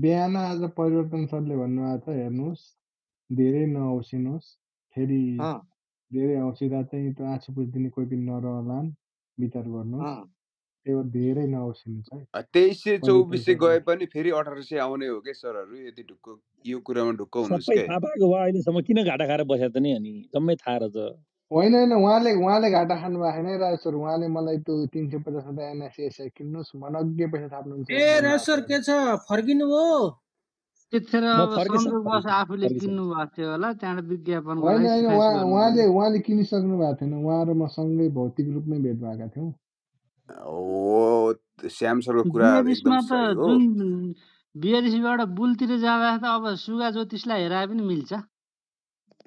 बिहान आज परिवर्तन सरले भन्नुभएको छ हेर्नुहोस् धेरै नऔसिनुहोस् फेरि अँ। धेरै औँसिँदा चाहिँ त्यो आँसु पुछिदिने कोही पनि नरहलान् विचार गर्नुहोस्। भएर धेरै नऔसिनुहोस् है अ, तेइस सय चौबिस सय गए पनि फेरि अठार सय आउने हो क्या सरहरू? यति ढुक्क यो कुरामा ढुक्क हुनुहोस् सबै थाहा पाएको अहिलेसम्म किन घाटा खाएर बसेको त नि अनि? जम्मै थाहा रहेछ। होइन होइन उहाँले उहाँले घाटा खानु भएको छैन है राज सर उहाँले मलाई त्यो तिन सय पचास रुपियाँ एनएसएसआई किन्नुहोस् मनग्गे पैसा थाप्नुहुन्छ ए राज भन्नुभएको सर छ के छ। फर्किनु भयो? त्यतिखेर आफूले किन्नु भएको थियो होला त्यहाँबाट विज्ञापनको होइन होइन उहाँले होला उहाँले किनिसक्नु भएको थिएन। उहाँ र म सँगै भौतिक रूपमै भेट भएका थियौँ। हो श्याम सरको कुरा एकदम बियरिसमा त सही हो। जुन बियरिसबाट बुलतिर जाँदा त अब सुगा ज्योतिषलाई हेराए पनि मिल्छ।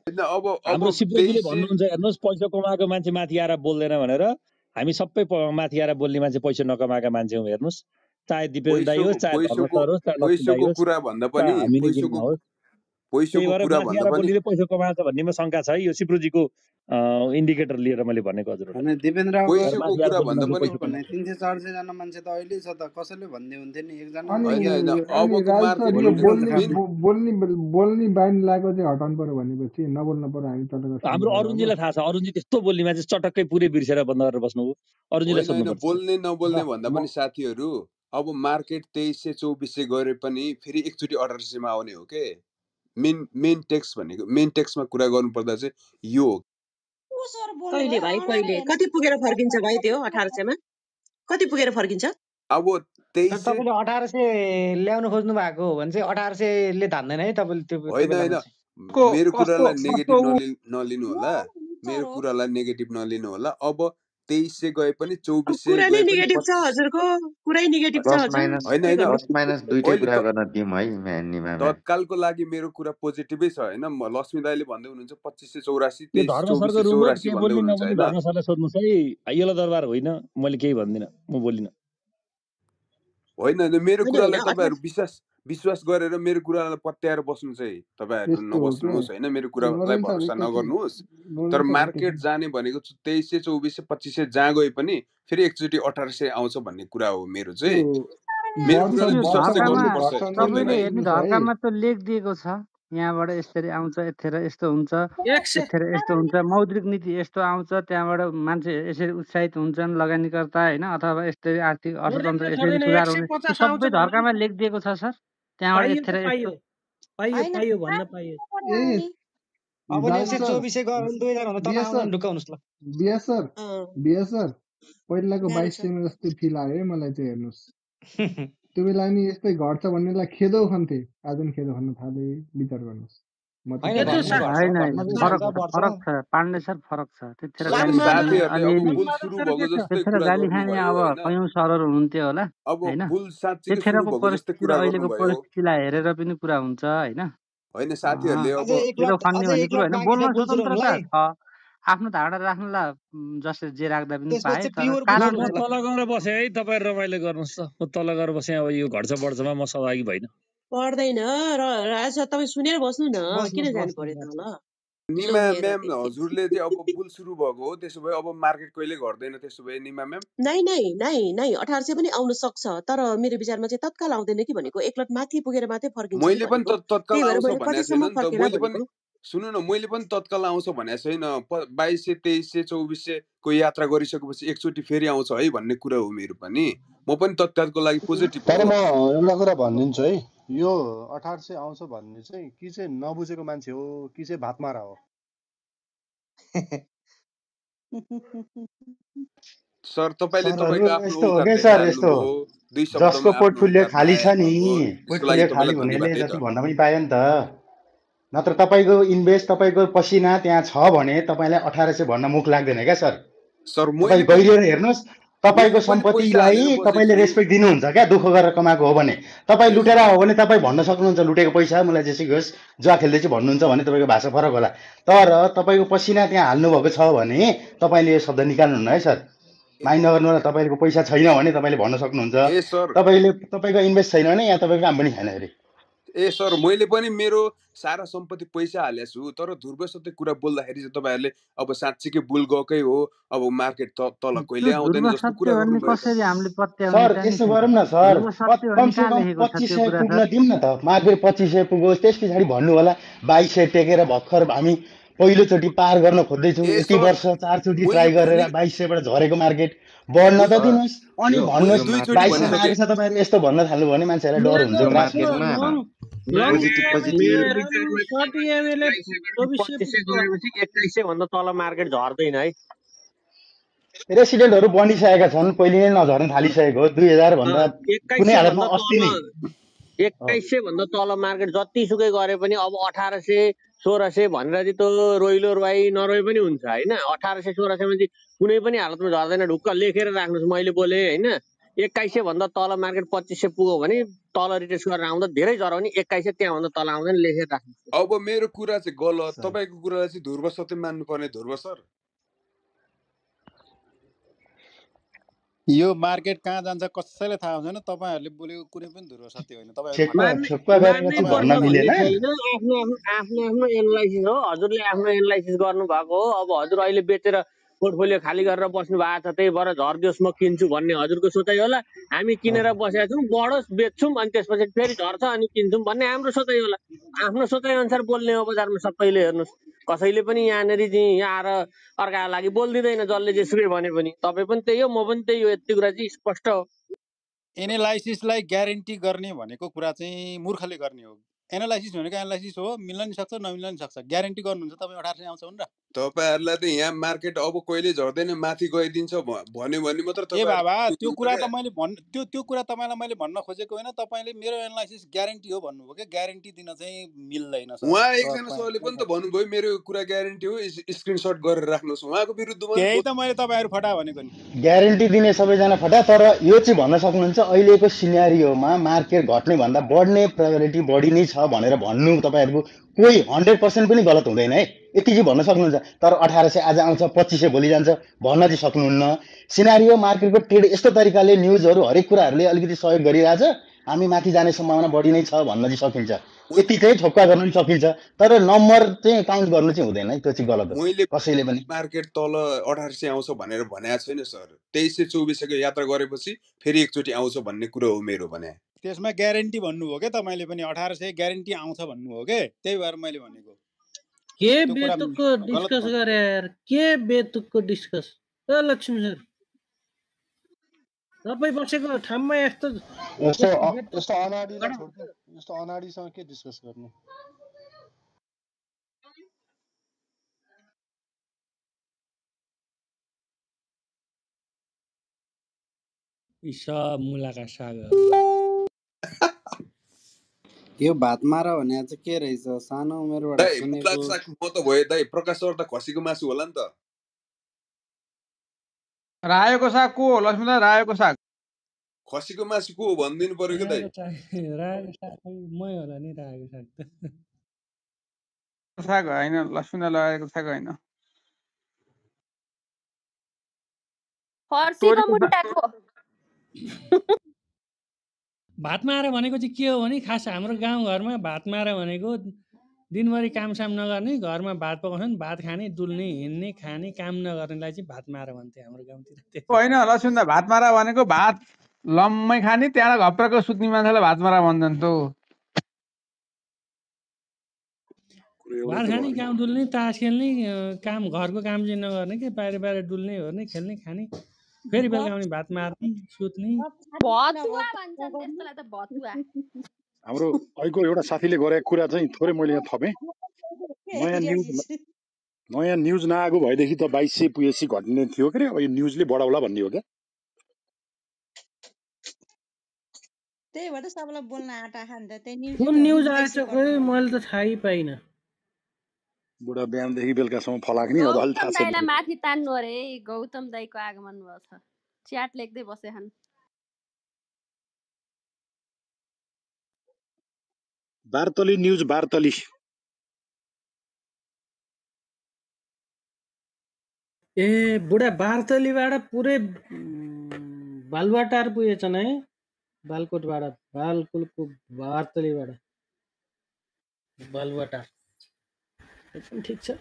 होइन अब अब हाम्रो सिप्रेजीले तेइस सय भन्नुहुन्छ हेर्नुहोस् पैसा कमाएको मान्छे माथि आएर बोल्दैन भनेर। हामी सबै प- माथि आएर बोल्ने मान्छे पैसा नकमाएका मान्छे हौँ हेर्नुहोस्। चाहे दिपेन्द्र दाई पैसोको होस् चाहे धर्म पैसोको सर होस् चाहे लक्ष्मी दाई पैसोको होस् कुरा भन्दा चाहे पनि हामीले किन पैसोको नहोस् त्यही पैसोको भएर कुरा माथि भन्दा आएर पनि बोल्नेले पैसा कमाएको छ भन्नेमा शङ्का छ है यो सिप्रुजीको इन्डिकेटर लिएर मैले भनेको होइन दिपेन्द्र भन्दा तिन सय चार सयजना मान्छे त अहिले छ त कसैले भन्ने हुन्थ्यो नि एकजना बोल्ने बानी लागेको चाहिँ हटाउनु पर्यो भनेपछि नबोल्नु पर्यो हामी तलको हाम्रो अरुणजीलाई थाहा छ अरुणजी त्यस्तो बोल्ने मान्छे चटक्कै पुरै बिर्सेर बन्द गरेर बस्नुभयो अरुणजीलाई सोध्नुपर्छ बोल्ने नबोल्ने भन्दा पनि साथीहरू अब मार्केट तेइस सय चौबिस सय गरे पनि फेरि एकचोटि अठार सयमा आउने हो के? मेन मेन टेक्स भनेको मेन टेक्समा कुरा गर्नुपर्दा चाहिँ यो हो। को सर बोल्नु कहिले भाइ? कहिले? कति पुगेर फर्किन्छ भाइ त्यो अठार सयमा कति पुगेर फर्किन्छ? अब सर तेइस सय तपाईँले अठार सय ल्याउनु खोज्नु भएको हो भने चाहिँ अठार सयले धान्दैन है तपाईँले त्यो त्यो होइन बेलामा होइन। चाहिँ। को मेरो कस्तो कुरालाई कस्तो नेगेटिभ नलि नलिनु होला। मेरो हो कुरालाई नेगेटिभ नलिनु होला। अब तेइस सय गए पनि चौबिस सय कुरा नै नेगेटिभ छ हजुरको कुरै नेगेटिभ छ होइन होइन तत्कालको लागि मेरो कुरा पोजिटिभै छ होइन? म लक्ष्मी दाईले भन्दै हुनुहुन्छ पच्चिस सय चौरासी त्यो तेइस धर्म चौबिस सरको सय रुम हो चौरासी त्यहाँ भन्दै बोल्ने हुनुहुन्छ नबोल्ने होइन? धर्म सरलाई सोध्नुहोस् है यल्लो दरबार होइन मैले केही भन्दिनँ म बोलिनँ होइन होइन, मेरो कुरालाई तपाईँहरू विश्वास विश्वास गरेर मेरो कुरालाई पत्याएर बस्नु चाहिँ तपाईँहरू नबस्नुहोस् होइन मेरो कुरालाई भरोसा नगर्नुहोस्। तर मार्केट जाने भनेको तेइस सय चौबिस सय पच्चिस सय जहाँ गए पनि फेरि एकचोटि अठार सय आउँछ भन्ने कुरा हो मेरो चाहिँ। मेरो कुरालाई विश्वास गर्नुपर्छ। यहाँबाट यसरी आउँछ यतिखेर यस्तो हुन्छ। यतिखेर यस्तो हुन्छ। मौद्रिक नीति यस्तो आउँछ त्यहाँबाट मान्छे यसरी उत्साहित हुन्छन् लगानीकर्ता होइन? अथवा यस्तरी आर्थिक अर्थतन्त्र यसरी सुधार हुने। सबै धर्कामा लेखिदिएको छ सर। त्यहाँबाट यतिखेर सर बिएस सर ढुक्काउनुहोस् ल। बिएस सर अँ, बिएस सर पहिलाको बाइस छ सयमा जस्तै फिल आयो है मलाई चाहिँ हेर्नुहोस्। त्यो बेला नि यस्तै घट्छ भन्नेलाई खेदो खन्थे आज नि खेदो खन्न थाले विचार गर्नुहोस्। फरक छ पाण्डे सर फरक छ। त्यतिखेर अब त्यतिखेर गाली खाने कयौँ सरहरू हुन्थ्यो होला अब होइन? त्यतिखेरको परिस्थिति र अहिलेको परिस्थितिलाई हेरेर पनि कुरा हुन्छ होइन? होइन साथीहरूले अब बोल्न स्वतन्त्रता छ। आफ्नो धारणा राख्नुलाई उम्, जसले जे राख्दा पनि पाए होला तल गएर बसेँ है तपाईँहरू रमाइलो गर्नुहोस् त। म तल गएर बसेँ अब यो घट्छ बढ्छमा म सहभागी भइनँ। पर्दैन। र राज तपाईँ सुनेर बस्नु न किन जानु पर्यो त ल? निमा म्याम हजुरले चाहिँ अब बुल सुरु भएको हो त्यसो भए अब मार्केट कहिले घट्दैन त्यसो भए निमा म्याम? नाइ नाइ नाइ नाइ अठार सय पनि आउन सक्छ तर मेरो विचारमा चाहिँ तत्काल आउँदैन कि भनेको? एकलट माथि पुगेर मात्रै फर्किन्छ मैले पनि तत्काल आउँछ भनेको नि त फर्केर मैले पनि सुन्नु न मैले पनि तत्काल आउँछ भनेको छैन प बाइस सय तेइस सय चौबिस सयको यात्रा गरिसकेपछि एकचोटि फेरि आउँछ है भन्ने कुरा हो मेरो पनि। म पनि तत्कालको लागि पोजिटिभ तर म एउटा कुरा भनिदिन्छु है यो अठार सय आउँछ भन्ने चाहिँ कि चाहिँ नबुझेको मान्छे हो कि चाहिँ भातमारा हो? सर तपाईँले तपाईँको आफ्नो दुई जसको शब्दमा आफ्नो पोर्टफोलियो खाली छ नि। पोर्टफोलियो खाली है जति भन्न पनि पायो नि त। नत्र तपाईँको इन्भेस्ट तपाईँको पसिना त्यहाँ छ भने तपाईँलाई अठार सय भन्न मुख लाग्दैन क्या सर। सर तपाईँ गहिरिएर हेर्नुहोस् तपाईँको सम्पत्तिलाई तपाईँले रेस्पेक्ट दिनुहुन्छ क्या दुःख गरेर कमाएको हो भने। तपाईँ लुटेर हो भने तपाईँ भन्न सक्नुहुन्छ लुटेको पैसा। मलाई जेसुकै होस् जुवा खेल्दैछु भन्नुहुन्छ भने तपाईँको भाषा फरक होला। तर तपाईँको पसिना त्यहाँ हाल्नुभएको छ भने तपाईँले यो शब्द निकाल्नुहुन्न है सर। माइन्ड नगर्नु होला तपाईँको पैसा छैन भने तपाईँले भन्न सक्नुहुन्छ। तपाईँले तपाईँको इन्भेस्ट छैन भने यहाँ तपाईँको काम पनि छैन फेरि ए सर मैले पनि मेरो सारा सम्पत्ति पैसा हालेको छु तर ध्रुव सत्य कुरा बोल्दाखेरि चाहिँ तपाईँहरूले अब साँच्चीकै बुल गएकै हो अब मार्केट त तल कहिले आउँदैन जस्तो कुरा सर यसो गरौँ नि सर कमसेकम पच्चिस त्यो सय कुरा पुग्न सर दिउँ न त मार्केट पच्चिस सय पुगोस् त्यस पछाडि भन्नु होला बाइस सय टेकेर भर्खर हामी पहिलोचोटि पार गर्न खोज्दैछौँ यति वर्ष चारचोटि ट्राई गरेर बाइस सयबाट झरेको मार्केट। बढ्न त दिनुहोस्। अनि भन्नुहोस् बाइस भनिसकेँ आएको छ तपाईँहरू यस्तो भन्न थाल्नु भने मान्छेहरूलाई डर हुन्छ। सय सय सय भन्दा तल मार्केट झर्दैन है। रेसिडेन्टहरू बनिसकेका छन् पहिले नै नझर्न थालिसकेको हो। दुई हजारभन्दा एक्काइस कुनै सय हालतमा भन्दा अस्ति नै। एक्काइस सय भन्दा तल मार्केट जतिसुकै गरे पनि अब अठार सय सोह्र सय भनेर चाहिँ त्यो रोइलो रोइ नरोए पनि हुन्छ होइन? अठार सय सोह्र सयमा चाहिँ कुनै पनि हालतमा झर्दैन। ढुक्क लेखेर राख्नुहोस् मैले बोलेँ होइन? एक्काइस सय भन्दा तल मार्केट पच्चिस सय पुग्यो भने तल रिटेस्ट गरेर आउँदा धेरै भने एक्काइस सय त्यहाँभन्दा तल आउँदैन लेखेर राख्नुहोस्। अब मेरो कुरा चाहिँ गलत। तपाईँको कुरालाई चाहिँ ध्रुव सत्य मान्नुपर्ने ध्रुव सर। यो मार्केट कहाँ जान्छ कसैलाई थाहा हुँदैन तपाईँहरूले बोलेको कुनै पनि ध्रुव सत्य होइन आफ्नो आफ्नो एनालाइसिस हो। हजुरले आफ्नो एनालाइसिस गर्नुभएको हो। अब हजुर अहिले बेचेर पोर्टफोलियो खाली गरेर बस्नु भएको छ त्यही भएर झरिदियोस् म किन्छु भन्ने हजुरको सोचाइ होला। हामी किनेर बसेका छौँ बढोस् बेच्छौँ अनि त्यसपछि फेरि झर्छ अनि किन्छौँ भन्ने हाम्रो सोचाइ होला। आफ्नो सोचाइ अनुसार बोल्ने हो बजारमा सबैले हेर्नुहोस्। कसैले पनि यहाँनिर चाहिँ यहाँ आएर अर्काको लागि बोलिदिँदैन जसले जेसुकै भने पनि। तपाईँ पनि त्यही हो म पनि त्यही हो यति कुरा चाहिँ स्पष्ट हो। एनालाइसिसलाई ग्यारेन्टी गर्ने भनेको कुरा चाहिँ मूर्खले गर्ने हो। एनालाइसिस भनेको एनालाइसिस हो मिल्न नि सक्छ नमिल्न नि सक्छ। ग्यारेन्टी गर्नुहुन्छ तपाईँ अठार सय आउँछ भनेर तपाईँहरूलाई त यहाँ मार्केट अब कहिले झर्दैन माथि गइदिन्छ भन्यो भने मात्र ए बाबा त्यो कुरा त मैले भन् त्यो त्यो कुरा तपाईँलाई मैले भन्न खोजेको होइन तपाईँले मेरो एनालाइसिस ग्यारेन्टी हो भन्नुभयो क्या? ग्यारेन्टी दिन चाहिँ मिल्दैन उहाँ एकजना सरले पनि त भन्नुभयो मेरो कुरा ग्यारेन्टी हो स्क्रिनसट गरेर राख्नुहोस्। उहाँको विरुद्धमा पनि त्यही बोल्नु त मैले तपाईँहरू फटा भनेको नि। ग्यारेन्टी दिने सबैजना फटा तर यो चाहिँ भन्न सक्नुहुन्छ अहिलेको सिनेरियोमा मार्केट घट्ने भन्दा बढ्ने प्रायोरिटी बढी नै छ भनेर भन्नु तपाईँहरूको कोही हन्ड्रेड पर्सेन्ट पनि गलत हुँदैन है। यति चाहिँ भन्न सक्नुहुन्छ। तर अठार सय आज आउँछ पच्चिस सय भोलि जान्छ भन्न चाहिँ सक्नुहुन्न। सिनारियो मार्केटको ट्रेड यस्तो तरिकाले न्युजहरू हरेक कुराहरूले अलिकति सहयोग गरिरहेछ। हामी माथि जाने सम्भावना बढी नै छ भन्न चाहिँ सकिन्छ। यति चाहिँ ठोक्का गर्न पनि सकिन्छ। तर नम्बर चाहिँ काउन्ट गर्नु चाहिँ हुँदैन है त्यो चाहिँ गलत हो। मैले कसैले पनि। मार्केट तल अठार सय आउँछ भनेर भनेको छैन सर। तेइस सय चौबिस सयको यात्रा गरेपछि फेरि एकचोटि आउँछ भन्ने कुरो हो मेरो भने। त्यसमा ग्यारेन्टी भन्नुभयो क्या तपाईँले पनि? अठार सय ग्यारेन्टी आउँछ भन्नुभयो के? त्यही भएर मैले भनेको। के बेतुकको डिस्कस गरे यार? के बेतुकको डिस्कस? ए लक्ष्मी सर। तपाईँ बसेको ठाउँमा यस्तो यस्तो यस्तो अ- बेतुक यस्तो अनाडीसँग के डिस्कस गर्ने? मुलाका सागहरू यो भातमारा भने चाहिँ के रहेछ? सानो उमेरबाट दाइ सुनेको मुलाको साग म त भयो दाइ प्रकाश सर त खसीको मासु होला नि त। रायोको साग को हो? लक्ष्मीलाई रायोको साग। खसीको मासु को हो भनिदिनु पर्यो कि दाइ? रायोको साग रायोको साग खै मै होला नि रायोको साग त। साग होइन लक्ष्मीलाई लगाएको साग होइन। फर्सीको तोरीको साग मुन्टाको भात मारा भनेको चाहिँ के हो भने खास हाम्रो गाउँघरमा भात मारा भनेको दिनभरि कामसाम नगर्ने घरमा भात पकाउँछन् भात खाने डुल्ने हिँड्ने खाने काम नगर्नेलाई चाहिँ भात मारा भन्थे हाम्रो गाउँतिर होइन लक्ष्मीलाई भात मारा भनेको भात लम्मै खाने त्यहाँबाट घप्रको सुत्ने मान्छेलाई भात मारा भन्छन् त भात खाने गाउँ डुल्ने तास खेल्ने काम घरको काम चाहिँ नगर्ने कि बाहिर बाहिर डुल्ने ओर्ने खेल्ने खाने। फेरि बेलुका आउने भात मार्ने सुत्ने भतुवा भन्छन् त्यस्तोलाई त भतुवा हाम्रो अहिलेको एउटा साथीले गरेको कुरा चाहिँ थोरै मैले यहाँ थपेँ। नयाँ न्युज नयाँ न्युज नआएको भएदेखि त बाइस सय पुएसी घट्ने थियो के अरे? अब यो न्युजले बढाउला भन्ने हो क्या? त्यही भएर त सबैलाई बोल्न आँट त त्यही न्युजै आएछ खोइ मैले त थाहै पाइनँ। बुढा बिहानदेखि बेलुकासम्म फलाक्ने अब अलि थाहा छैन दाईलाई माथि तान्नु अरे गौतम दाईको आगमन भएको छ च्याट लेख्दै बसे छन् बार्तली न्युज बार्तली। ए बुढा बार्तलीबाट पुरै बालुवाटार पुगेछन् है। बालकोटबाट बालकुलको बार्तलीबाट। बालुवाटार। एकदम ठिक छ।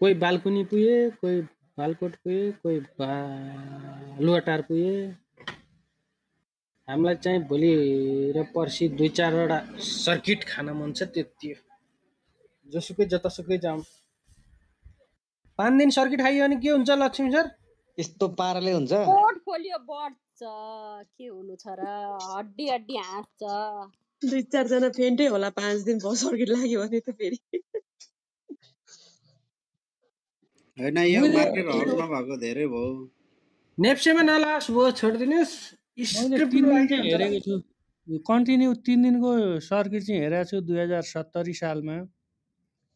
कोही बालकुनी पुगे कोही बालकोट पुगे कोही बालुवाटार पुगे। हामीलाई चाहिँ भोलि र पर्सि दुई चारवटा सर्किट खान मन छ त्यति हो। जोसुकै जतासुकै जाउँ। पाँच दिन सर्किट खाइयो भने के हुन्छ लक्ष्मी सर? यस्तो पाराले हुन्छ। पोर्टफोलियो बढ्छ के हुनु छ र? हड्डी हड्डी हाँस्छ दुई चारजना फेन्टै होला पाँच दिन भयो सर्किट लाग्यो भने त फेरि। होइन यो मार्केट हल नभएको धेरै भयो। नेप्सेमा नलास भयो छोडिदिनुहोस्। मैले स्क्रिप्ट तिन दिन राइटर चाहिँ हुन्छ हेरेको छु। कन्टिन्यू तिन दिनको सर्किट चाहिँ हेरेको छु दुई हजार सत्तरी सालमा।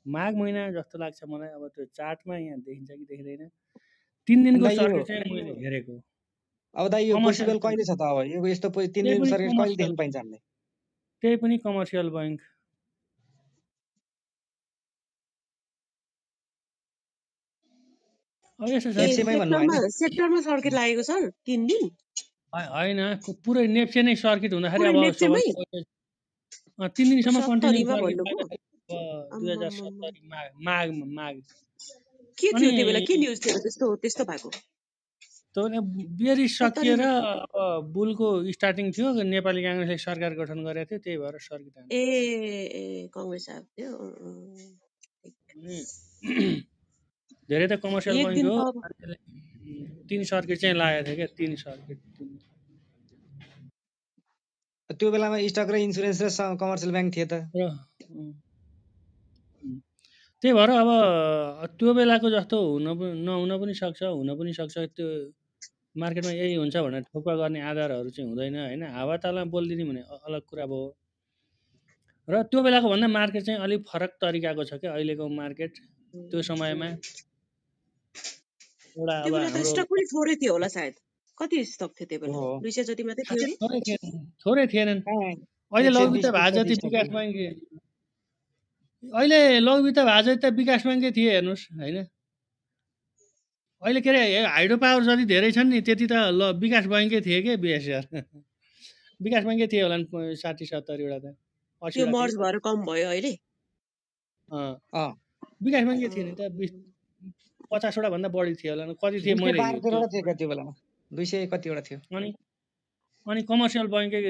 माघ महिना जस्तो लाग्छ मलाई अब त्यो चार्टमा यहाँ देखिन्छ कि देखिँदैन। तिन दिनको सर्किट चाहिँ मैले हेरेको। अब दाइ यो पोसिबल कहिले छ त अब? यो यस्तो तिन पनि सर्किट कहिले देख्न पाइन्छ हामीले? त्यही पनि कमर्सियल बैङ्क अब यस्तो छ। के एफसीमै भन्नु होइन। सेक्टरमा सर्किट लागेको सर तिन दिन? होइन। पुरै नेप्से नै सर्किट हुँदाखेरि पुरै अब तिन दिनसम्म कन्टिन्यू दुई हजार। सत्तरी माघ माघ माघ। के थियो त्यो बेला? के न्युज थियो? त्यस्तो त्यस्तो भएको। तपाईँले बियरी सकिएर अब बुलको स्टार्टिङ थियो नेपाली काङ्ग्रेसले सरकार गठन गरेको थियो त्यही भएर सर्किट हान्यो ए ए कङ्ग्रेस आएको थियो? अँ, अँ। अनि धेरै त कमर्सियल एक बैङ्क दिन हो। त अब मान्छेले उम्, तिन सर्किट चाहिँ लागेको थियो क्या तिन सर्किट। तिन त्यो बेलामा स्टक र इन्सुरेन्स र स- कमर्सियल ब्याङ्क थिए त। र त्यही भएर अब त्यो बेलाको जस्तो हुन पनि नहुन पनि सक्छ हुन पनि सक्छ त्यो मार्केटमा यही हुन्छ भनेर ठोक्पा गर्ने आधारहरू चाहिँ हुँदैन होइन? हावातालमा बोलिदिने भने अ- अलग कुरा भयो। र त्यो बेलाको भन्दा मार्केट चाहिँ अलिक फरक तरिकाको छ क्या अहिलेको मार्केट त्यो समयमा। एउटा त्यो अब बेला त हाम्रो स्टक पनि थोरै थियो होला सायद। कति स्टक थियो त्यो बेला? हो दुई सय जति मात्रै थियो खासै नि। थोरै थिएन थोरै थिएनन्। कहाँ अहिले एक सय लघुवित्त बिस भए एक सय जति तिस विकास ब्याङ्क अहिले लघुवित्त भए जति त विकास ब्याङ्कै थिए हेर्नुहोस् होइन? अहिले के अरे हाइड्रो पावर जति धेरै छन् नि त्यति त ल विकास बैङ्कै थिए क्या बिएसआर विकास बैङ्कै थिए होला नि साठी सत्तरीवटा त त्यो मर्ज भएर कम भयो अहिले? अँ, अँ। विकास बैङ्कै थिए नि त बिस पचासवटा भन्दा बढी थियो होला नि कति थिए मैले त्यो थियो बेलामा? दुई सय कतिवटा थियो। अनि अनि कमर्सियल बैङ्कै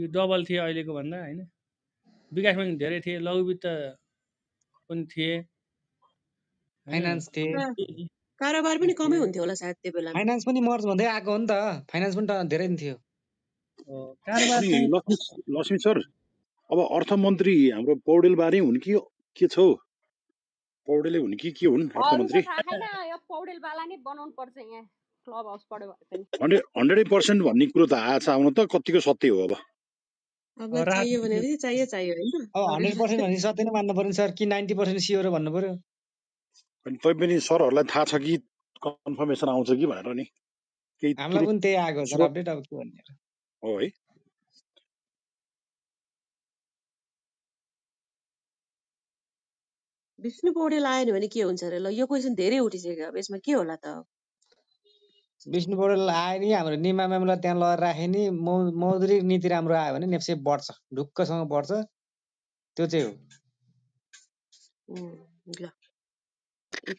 यो डबल थिए अहिलेको भन्दा होइन? विकास बैङ्क धेरै थिए लघुवित्त पनि थिए फाइनेन्स थिए। का- कारोबार पनि कमै हुन्थ्यो होला सायद त्यो बेलामा। फाइनेन्स पनि मर्ज भन्दै आएको हो नि त। फाइनेन्स पनि त धेरै नै थियो। लक्ष्मी लक्ष्मी सर अब अर्थमन्त्री हाम्रो पौडेलबारे हुन् कि के छ हौ? पौडेलै हुन् कि के हुन् अर्थमन्त्री? थाहा छैन यो पौडेलवाला नै बनाउनु पर्छ यहाँ क्लब हाउसबाट हन्ड्रेड हन्ड्रेडै पर्सेन्ट भन्ने कुरो त आएछ आउन त कतिको सत्य हो अब। हन्ड्रेड पर्सेन्ट भने सत्य नै मान्नु पर्यो नि सर कि नाइन्टी पर्सेन्ट सियोर भन्नु पर्यो? अनि तैपनि सरहरूलाई थाहा छ कि कन्फर्मेसन आउँछ कि भनेर नि? केही हामीलाई पनि त्यही आएको स्रोत अपडेट अब के भन्ने हो है। विष्णु पौडेल आएन भने के हुन्छ अरे ल यो क्वेसन धेरै उठिसक्यो अब यसमा के होला त विष्णु पौडेल आयो नि हाम्रो निमा म्यामलाई त्यहाँ लगेर राख्यो नि मौ मौद्रिक नीति राम्रो आयो भने नेप्से बढ्छ ढुक्कसँग बढ्छ। त्यो चाहिँ हो। ल।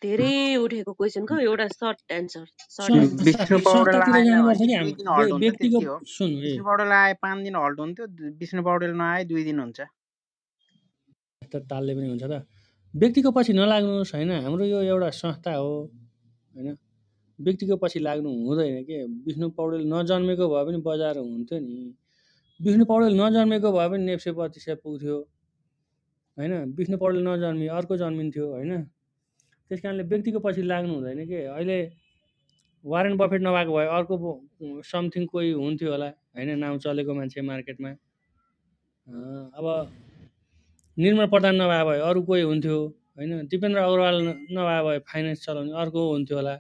धेरै उठेको क्वेसन को एउटा short answer short answer Bishnu Paudel सत्तातिर आएन जानुपर्छ भने कि दुई हाम दिन हल्ट व्य- हुन्छ त्यति व्यक्तिको हो। सुन ए विष्णु पौडेल आए पाँच दिन हल्ट हुन्थ्यो विष्णु पौडेल नआए दुई दिन हुन्छ। त तालले पनि हुन्छ त। व्यक्तिको पछि नलाग्नुहोस् होइन? हाम्रो यो एउटा संस्था हो होइन? व्यक्तिको पछि लाग्नु हुँदैन के? विष्णु पौडेल नजन्मेको भए पनि बजार हुन्थ्यो नि। विष्णु पौडेल नजन्मेको भए पनि नेप्से बत्तिस सय पुग्थ्यो होइन? विष्णु पौडेल नजन्मियो अर्को जन्मिन्थ्यो होइन? त्यस कारणले व्यक्तिको पछि लाग्नु हुँदैन के? अहिले वारेन बफेट नभएको भए अर्को समथिङ कोही हुन्थ्यो होला होइन? नाम चलेको मान्छे मार्केटमा। अब निर्मल प्रधान नभए भए अरू कोही हुन्थ्यो होइन? दिपेन्द्र अग्रवाल नभए भए फाइनेन्स चलाउने अर्को हुन्थ्यो होला।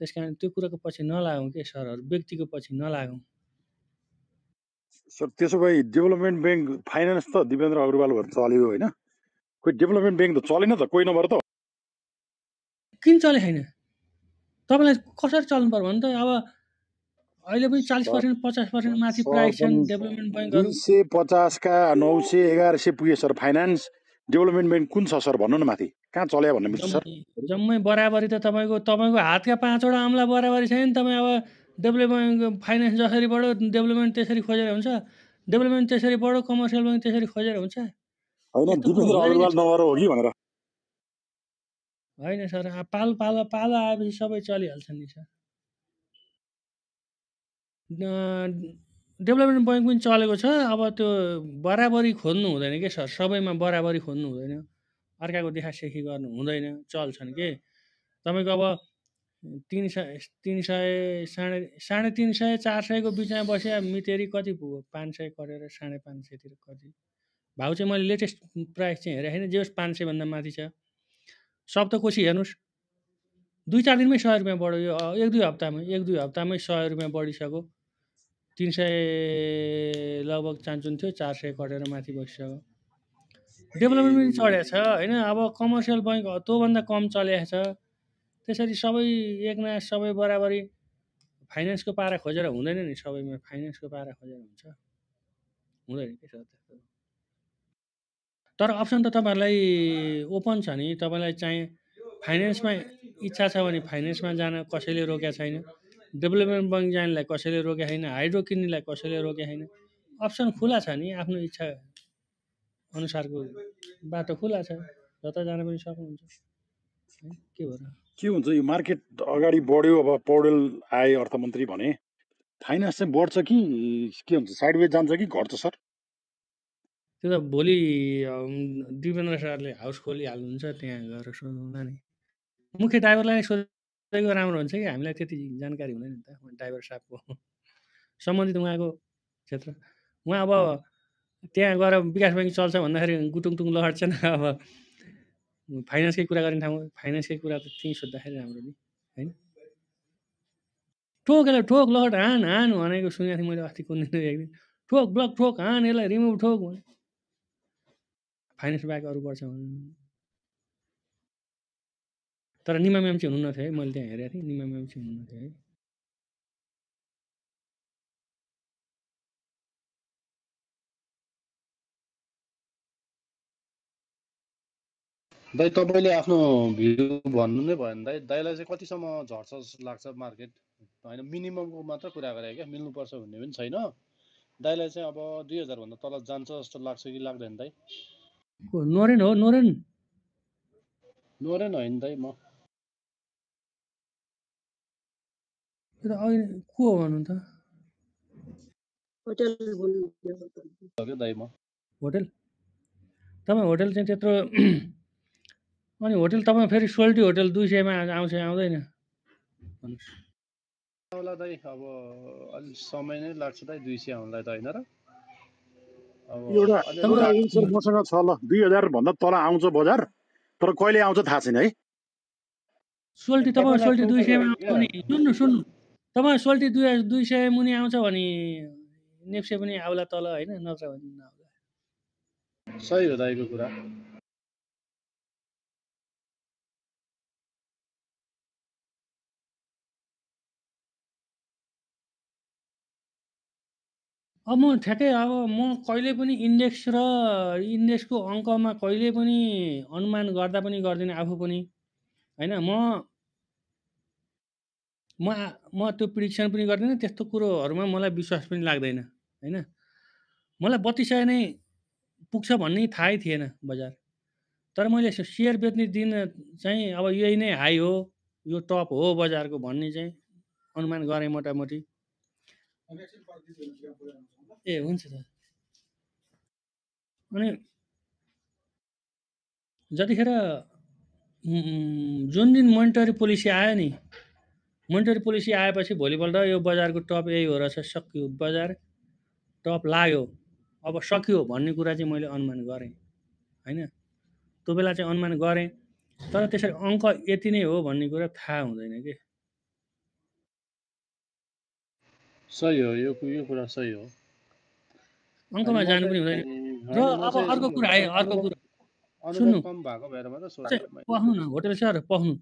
त्यस कारण त्यो कुराको पछि नलागौँ के सरहरू? व्यक्तिको पछि नलागौँ। सर त्यसो भए डेभलपमेन्ट ब्याङ्क फाइनेन्स त दिपेन्द्र अग्रवाल भएर चल्यो होइन? खोइ डेभलपमेन्ट ब्याङ्क त चलेन त कोही नभएर त? किन चले छैन? तपाईँलाई कसरी चल्नु पर्यो भने त? अब अहिले पनि चालिस पर्सेन्ट पचास पर्सेन्ट माथि सर प्राइस छन् पनि डेभलपमेन्ट दुई बैङ्कहरू सय पचासका नौ सय एघार सय पुगे सर फाइनेन्स। डेभलपमेन्ट ब्याङ्क कुन छ सर? भन्नु न माथि। कहाँ चल्या भन्ने मिल्छ सर? जम्मै बराबरी त तपाईँको तपाईँको हातका पाँचवटा अम्ला बराबरी छैन तपाईँ अब डेभलपमेन्ट फाइनेन्स जसरी बढ्यो डेभलपमेन्ट त्यसरी खोजेर हुन्छ। डेभलपमेन्ट त्यसरी बढ्यो कमर्सियल ब्याङ्क त्यसरी खोजेर हुन्छ। होइन दिपेन्द्र अग्रवाल नभएर हो कि भनेर। होइन सर पालो पालो पालो आएपछि सबै चलिहाल्छ नि सर। डेभलपमेन्ट बैङ्क पनि चलेको छ। अब त्यो बराबरी खोज्नु हुँदैन कि सर? सबैमा बराबरी खोज्नु हुँदैन। अर्काको देखासेखी गर्नु हुँदैन। चल्छन् के? तपाईँको अब तिन सय तिन सय साढे साढे तिन सय चार सयको बिचमा बसे मितेरी कति पुग्यो? पाँच सय गरेर साढे पाँच सयतिर कति? भाउ चाहिँ मैले लेटेस्ट प्राइस चाहिँ हेरेको छैन। जे होस् पाँच सयभन्दा माथि छ। सप्तकोशी हेर्नुहोस् दुई चार दिनमै सय रुपियाँ बढ्यो एक दुई हप्तामै एक दुई हप्तामै सय रुपियाँ बढिसक्यो। तिन सय लगभग चान्चुन थियो चार सय कटेर माथि बसिसक्यो डेभलपमेन्ट पनि चढेको छ होइन? अब कमर्सियल बैङ्क त्योभन्दा कम चलेको छ। त्यसरी सबै एकनास सबै बराबरी फाइनेन्सको पारा खोजेर हुँदैन नि सबैमा फाइनेन्सको पारा खोजेर हुन्छ। हुँदैन त्यस्तो तर अप्सन त तपाईँहरूलाई ओपन छ नि तपाईँलाई चाहिँ फाइनेन्समा इच्छा छ भने फाइनेन्समा जान कसैले रोकेको छैन। डेभलपमेन्ट बैङ्क जानलाई कसैले रोकेको छैन हाइड्रो किन्नेलाई कसैले रोकेको छैन। अप्सन खुला छ नि आफ्नो इच्छा अनुसारको बाटो खुला छ जता जान पनि सक्नुहुन्छ। के भयो? के हुन्छ यो मार्केट अगाडि बढ्यो अब पौडेल आए अर्थमन्त्री भने। फाइनेन्स चाहिँ बढ्छ कि के हुन्छ साइडवेज जान्छ कि घट्छ सर? त्यो त भोलि दिपेन्द्र सरले हाउस खोलिहाल्नुहुन्छ त्यहाँ गएर सोधौँला नि। मुख्य ड्राइभरलाई नै सोधेको राम्रो हुन्छ कि? हामीलाई त्यति जानकारी हुँदैन नि त ड्राइभर साहबको सम्बन्धित उहाँको क्षेत्र। उहाँ अब त्यहाँ गएर विकास ब्याङ्क चल्छ भन्दाखेरि गुटुङटुङ लहट्छन् अब फाइनेन्सकै कुरा गर्ने ठाउँमा फाइनेन्सकै कुरा त त्यहीँ सोद्धाखेरि राम्रो नि होइन? ठोक यसलाई ठोक लहट हान हान भनेको सुनेको थिएँ मैले अस्ति कुन दिन। ठोक ब्लक ठोक हान यसलाई रिमुभ ठोक फाइनेन्स बाहेक अरू गर्छ तर निमा म्याम चाहिँ हुनुहुन्न थियो है मैले त्यहाँ हेरेको थिएँ निमा म्याम चाहिँ हुनुहुन्थ्यो है। दाइ तपाईँले आफ्नो भ्यू भन्नु नै भयो भने दाइ दाइलाई चाहिँ कतिसम्म झर्छ जस्तो लाग्छ मार्केट? होइन मिनिममको मात्र कुरा गरे क्या मिल्नुपर्छ भन्ने पनि छैन। दाइलाई चाहिँ अब दुई हजारभन्दा तल जान्छ जस्तो लाग्छ कि लाग्दैन दाइ? नोरेन हो नोरेन नोरेन होइन दाइ म अहिले को हो भन्नु त होटल तपाईँ होटेल चाहिँ त्यत्रो अनि होटेल तपाईँ फेरि सोल्टी होटेल दुई सयमा आउँछ आउँदैन भन्नुहोस् आउला दाइ अब अलिक समय नै लाग्छ दाइ दुई सय आउनलाई त होइन र एउटा एन्सर मसँग छ ल दुई हजार भन्दा तल आउँछ बजार तर कहिले आउँछ थाहा छैन है। सोल्टी तपाईँ सोल्टी दुई सयमा भने सुन्नु सुन्नु। तपाईँ सोल्टी दुई दुई सय मुनि आउँछ भने नेप्से पनि आउला तल होइन? नत्र भने नआउला। सही हो दाइको कुरा। अब म ठ्याक्कै अब म कहिले पनि इन्डेक्स र इन्डेक्सको अङ्कमा कहिले पनि अनुमान गर्दा पनि गर्दिनँ आफू पनि। होइन म म म त्यो प्रिडिक्सन पनि गर्दिनँ त्यस्तो कुरोहरूमा मलाई विश्वास पनि लाग्दैन। होइन मलाई बत्तिस सय नै पुग्छ भन्ने थाहै थिएन बजार। तर मैले सेयर बेच्ने दिन चाहिँ अब यही नै हाई हो यो टप हो बजारको भन्ने चाहिँ अनुमान गरेँ मोटामोटी। ए हुन्छ त अनि जतिखेर जुन दिन मोनिटरी पोलिसी आयो नि मोनिटरी पोलिसी आएपछि भोलिपल्ट यो बजारको टप यही हो रहेछ सक्यो बजार टप लाग्यो अब सक्यो भन्ने कुरा चाहिँ मैले अनुमान गरेँ होइन त्यो बेला चाहिँ अनुमान गरेँ तर त्यसरी अङ्क यति नै हो भन्ने कुरा थाहा हुँदैन कि सही हो यो यो कुरा सही हो अङ्कमा जानु पनि हुँदैन। र अब अर्को कुरा है अर्को कुरा। सुन्नु। पख्नु न होटेल सर पख्नु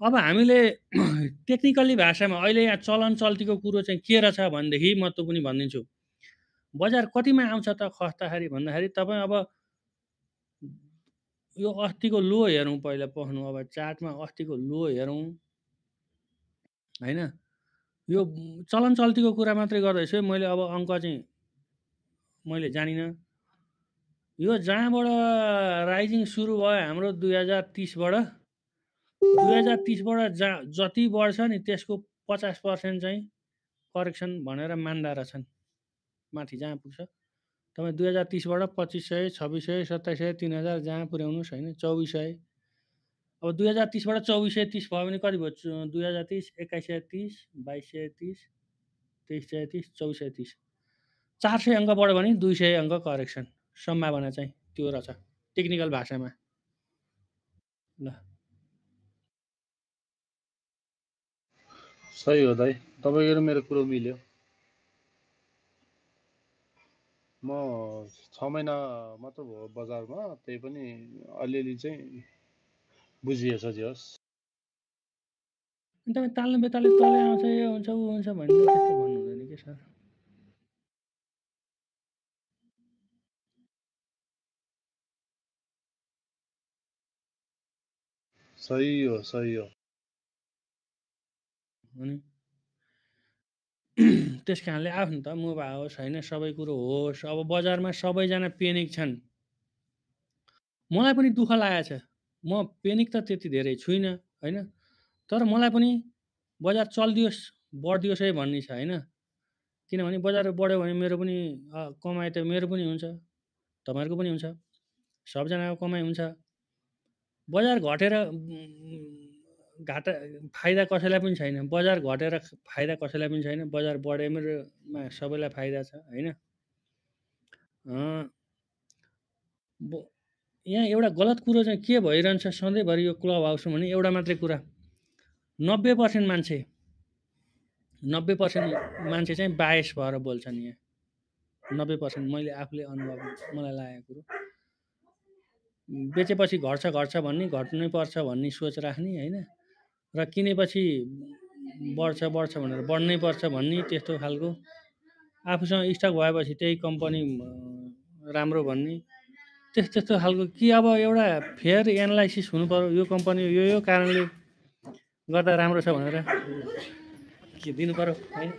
अब हामीले टेक्निकल्ली भाषामा अहिले यहाँ चलन चल्तीको कुरो चाहिँ के रहेछ भनेदेखि म त्यो पनि भनिदिन्छु। बजार कतिमा आउँछ त खस्दाखेरि भन्दाखेरि तपाईँ अब यो अस्तिको लो हेरौँ पहिला पख्नु अब चार्टमा अस्तिको लो हेरौँ। होइन? यो चलन चल्तीको कुरा मात्रै गर्दैछु मैले अब अङ्क चाहिँ मैले जानिनँ। यो जहाँबाट राइजिङ सुरु भयो हाम्रो दुई हजार तिसबाट दुई हजार तिसबाट जहाँ जति बढ्छ नि त्यसको पचास पर्सेन्ट चाहिँ करेक्सन भनेर मान्दा रहेछन्। माथि जहाँ पुग्छ। तपाईँ दुई हजार तिसबाट पच्चिस सय छब्बिस सय सत्ताइस सय तिन हजार जहाँ पुर्याउनुहोस् होइन चौबिस सय। अब दुई हजार तिसबाट चौबिस सय तिस भयो भने कति भयो? दुई हजार तिस एक्काइस सय तिस बाइस सय तिस तेइस सय तिस चौबिस सय तिस। चार सय अङ्क बढ्यो भने दुई सय अङ्क करेक्सन सम्भावना चाहिँ त्यो रहेछ टेक्निकल भाषामा। ल। सही हो दाइ तपाईँको र मेरो कुरो मिल्यो। म छ महिना मात्र भयो बजारमा त्यही पनि अलिअलि चाहिँ बुझिएछ जे होस्। तपाईँ ताल्नु बेताले तलै आउँछ यो हुन्छ ऊ हुन्छ भन्ने त्यस्तो भन्नु हुँदैन कि सर? सही हो सही हो अनि त्यस कारणले आफ्नो त मुभ आओस् होइन सबै कुरो होस् अब बजारमा सबैजना पेनिक छन् मलाई पनि दुःख लागेको छ म पेनिक त त्यति धेरै छुइनँ होइन तर मलाई पनि बजार चलिदियोस् बढिदियोस् है भन्ने छ होइन किनभने बजार बढ्यो भने मेरो पनि कमाइ त मेरो पनि हुन्छ तपाईँहरूको पनि हुन्छ सबजनाको कमाइ हुन्छ बजार घटेर घाटा फाइदा कसैलाई पनि छैन। बजार घटेर फाइदा कसैलाई पनि छैन। बजार बढेमा सबैलाई फाइदा छ होइन? यहाँ एउटा गलत कुरो चाहिँ के भइरहन्छ सधैँभरि यो क्लब हाउसमा भने एउटा मात्रै कुरा। नब्बे पर्सेन्ट मान्छे नब्बे पर्सेन्ट मान्छे चाहिँ बायस भएर बोल्छन् यहाँ। नब्बे पर्सेन्ट मैले आफूले अनुभव मलाई लागेको कुरो। बेचेपछि घट्छ घट्छ भन्ने घट्नै पर्छ भन्ने सोच राख्ने होइन? र किनेपछि बढ्छ बढ्छ भनेर बढ्नै पर्छ भन्ने त्यस्तो खालको आफूसँग स्टक भएपछि त्यही कम्पनी राम्रो भन्ने त्यस्तो त्यस्तो खालको कि अब एउटा फेयर एनालाइसिस हुनु पऱ्यो यो कम्पनी यो यो कारणले गर्दा राम्रो छ भनेर के दिनु पऱ्यो होइन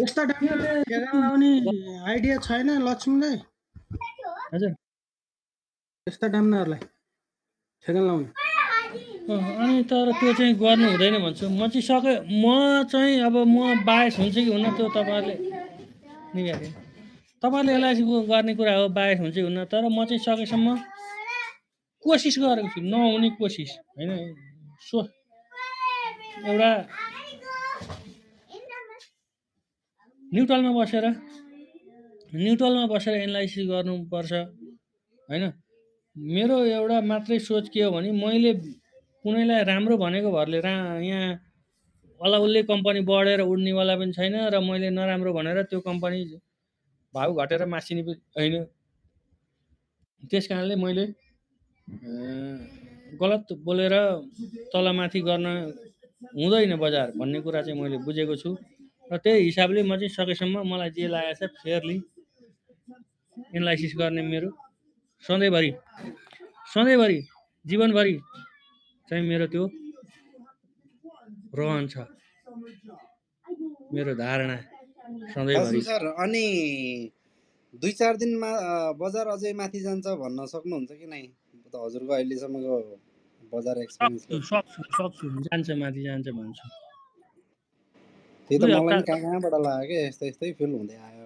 यस्ता आइडिया छैन लक्ष्मीलाई? हजुर यस्ता डाम्नाहरूलाई ठेगान लाउने। अनि तर त्यो चाहिँ गर्नु हुँदैन भन्छु। म चाहिँ सके म चाहिँ अब म बायस हुन्छ कि हुन्न त्यो तपाईँहरूले निकाल्यो। तपाईँहरूले एलआइसी गर्ने कुरा हो बायस हुन्छ कि हुन्न तर म चाहिँ सकेसम्म कोसिस गरेको छु नहुने कोसिस होइन? सो एउटा न्युट्रलमा बसेर न्युट्रलमा बसेर एनालाइसिस गर्नुपर्छ होइन? मेरो एउटा मात्रै सोच के हो भने मैले कुनैलाई राम्रो भनेको भरले रा यहाँ अलाउल्ले कम्पनी बढेर उड्नेवाला पनि छैन र मैले नराम्रो भनेर त्यो कम्पनी भाउ घटेर मासिने पनि होइन। त्यस कारणले मैले गलत बोलेर तलमाथि गर्न हुँदैन बजार भन्ने कुरा चाहिँ मैले बुझेको छु। र त्यही हिसाबले म चाहिँ सकेसम्म मलाई जे लागेको छ फेयरली एनालाइसिस गर्ने मेरो सधैँभरि सधैँभरि जीवनभरि चाहिँ मेरो त्यो रहन्छ। मेरो धारणा सधैँभरि। सर अनि दुई चार दिनमा बजार अझै माथि जान्छ भन्न सक्नुहुन्छ कि नै? त हजुरको अहिलेसम्मको बजार सक्छु एक्सपिरियन्सले सक्छु सक्छु। जान्छ माथि जान्छ भन्छु। त्यही त मलाई कहाँ कहाँबाट लाग्यो क्या यस्तै यस्तै फिल हुँदै आयो।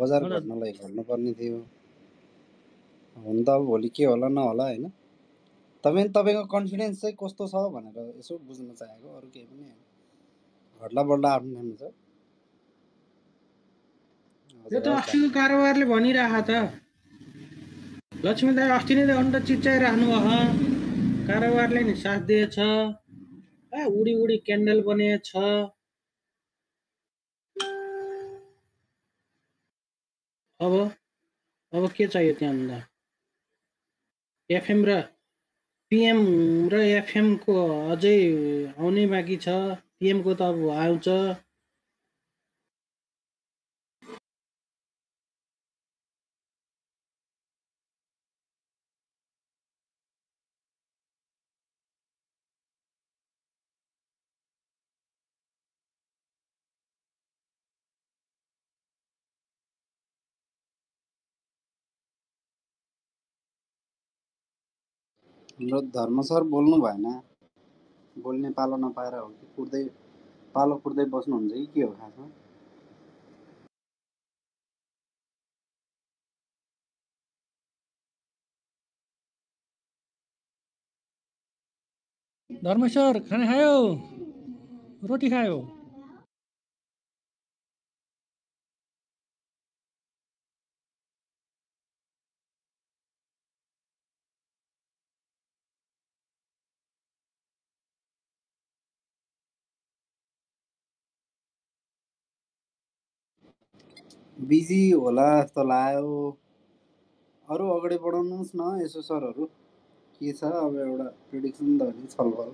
बजार घट्नलाई घट्नुपर्ने थियो। हुन त अब भोलि के होला नहोला होइन? तपाईँ तपाईँको कन्फिडेन्स चाहिँ कस्तो छ भनेर यसो बुझ्न चाहेको अरू केही पनि होइन। घट्ला बढ्ला आफ्नो ठाउँमा छ। यो त अस्तिको कारोबारले भनिरह त। लक्ष्मी दाई अस्ति नै अन्त चिच्याइराख्नु भयो। कारोबारले नि साथ दिएछ। ए उडी उडी क्यान्डल बनिएछ। अब अब के चाहियो त्यहाँभन्दा? एफएम र पिएम र एफएमको अझै आउनै बाँकी छ पिएमको त अब आउँछ। हाम्रो धर्म सर बोल्नु भएन। बोल्ने पालो नपाएर हो कि कुर्दै पालो कुर्दै बस्नुहुन्छ कि के हो खासमा धर्मेश्वर खाना खायो? रोटी खायो? बिजी होला जस्तो लाग्यो। अरू अगाडि बढाउनुहोस् न यसो सरहरू के छ? अब एउटा प्रिडिक्सन त नि छलफल।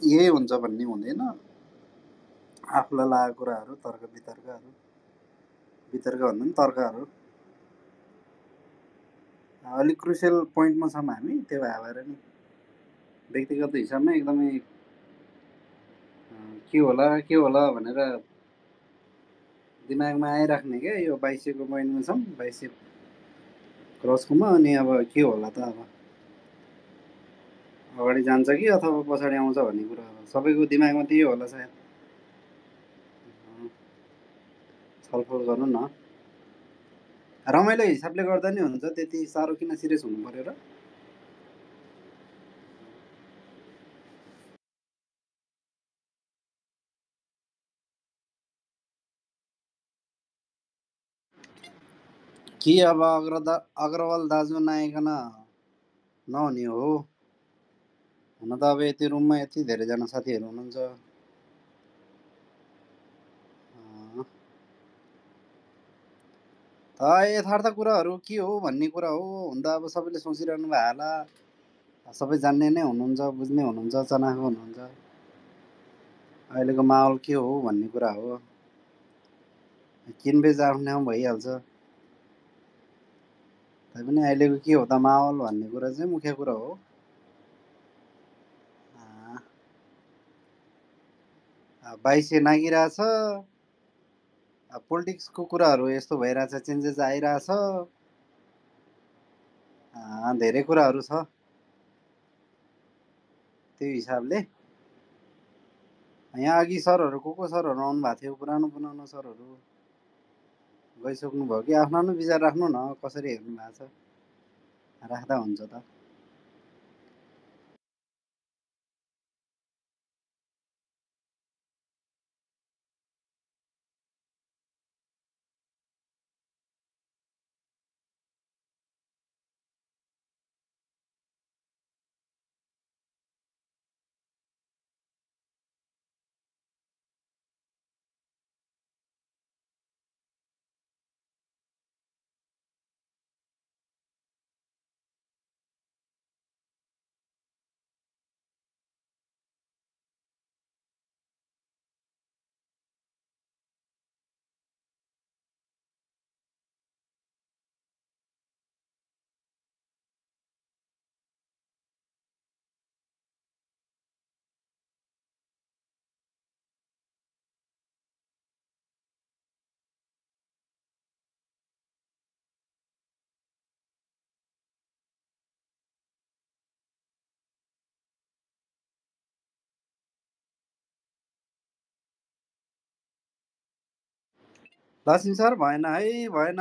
यही हुन्छ भन्ने हुँदैन। आफूलाई लागेको कुराहरू तर्क वितर्कहरू वितर्क भन्दा पनि तर्कहरू। अलिक क्रुसियल पोइन्टमा छौँ हामी त्यो भएर नि। व्यक्तिगत हिसाबमा एकदमै के होला के होला भनेर दिमागमा आइराख्ने क्या यो बाइस सयको पोइन्टमा छौँ बाइस क्रसकोमा अनि अब के होला त अब? अगाडि जान्छ कि अथवा पछाडि आउँछ भन्ने कुरा सबैको दिमागमा त्यही होला सायद। छलफल गरौँ न। रमाइलो हिसाबले गर्दा नि हुन्छ त्यति साह्रो किन सिरियस हुनु पऱ्यो र? के अब अग्रदा अग्रवाल दाजु नआइकन नहुने हो? हुन त अब यति रुममा यति धेरैजना साथीहरू हुनुहुन्छ। त यथार्थ कुराहरू के हो भन्ने कुरा हो? हुन त अब सबैले सोचिरहनु भयो होला। सबै जान्ने नै हुनुहुन्छ बुझ्ने हुनुहुन्छ चनाखो हुनुहुन्छ। अहिलेको माहौल के हो भन्ने कुरा हो। किनबेच आफ्नो भइहाल्छ। तैपनि अहिलेको के हो त माहौल भन्ने कुरा चाहिँ मुख्य कुरा हो। बाइसे नागिरहेछ। पोलिटिक्सको कुराहरू यस्तो भइरहेछ चेन्जेस आइरहेछ। धेरै कुराहरू छ। त्यो हिसाबले। यहाँ अघि सरहरू को को सरहरू आउनु भएको थियो? पुरानो पुरानो सरहरू। गइसक्नुभयो कि आफ्नो आफ्नो विचार राख्नु न कसरी हेर्नु भएको छ? राख्दा हुन्छ त। लक्ष्मी सर भएन है भएन।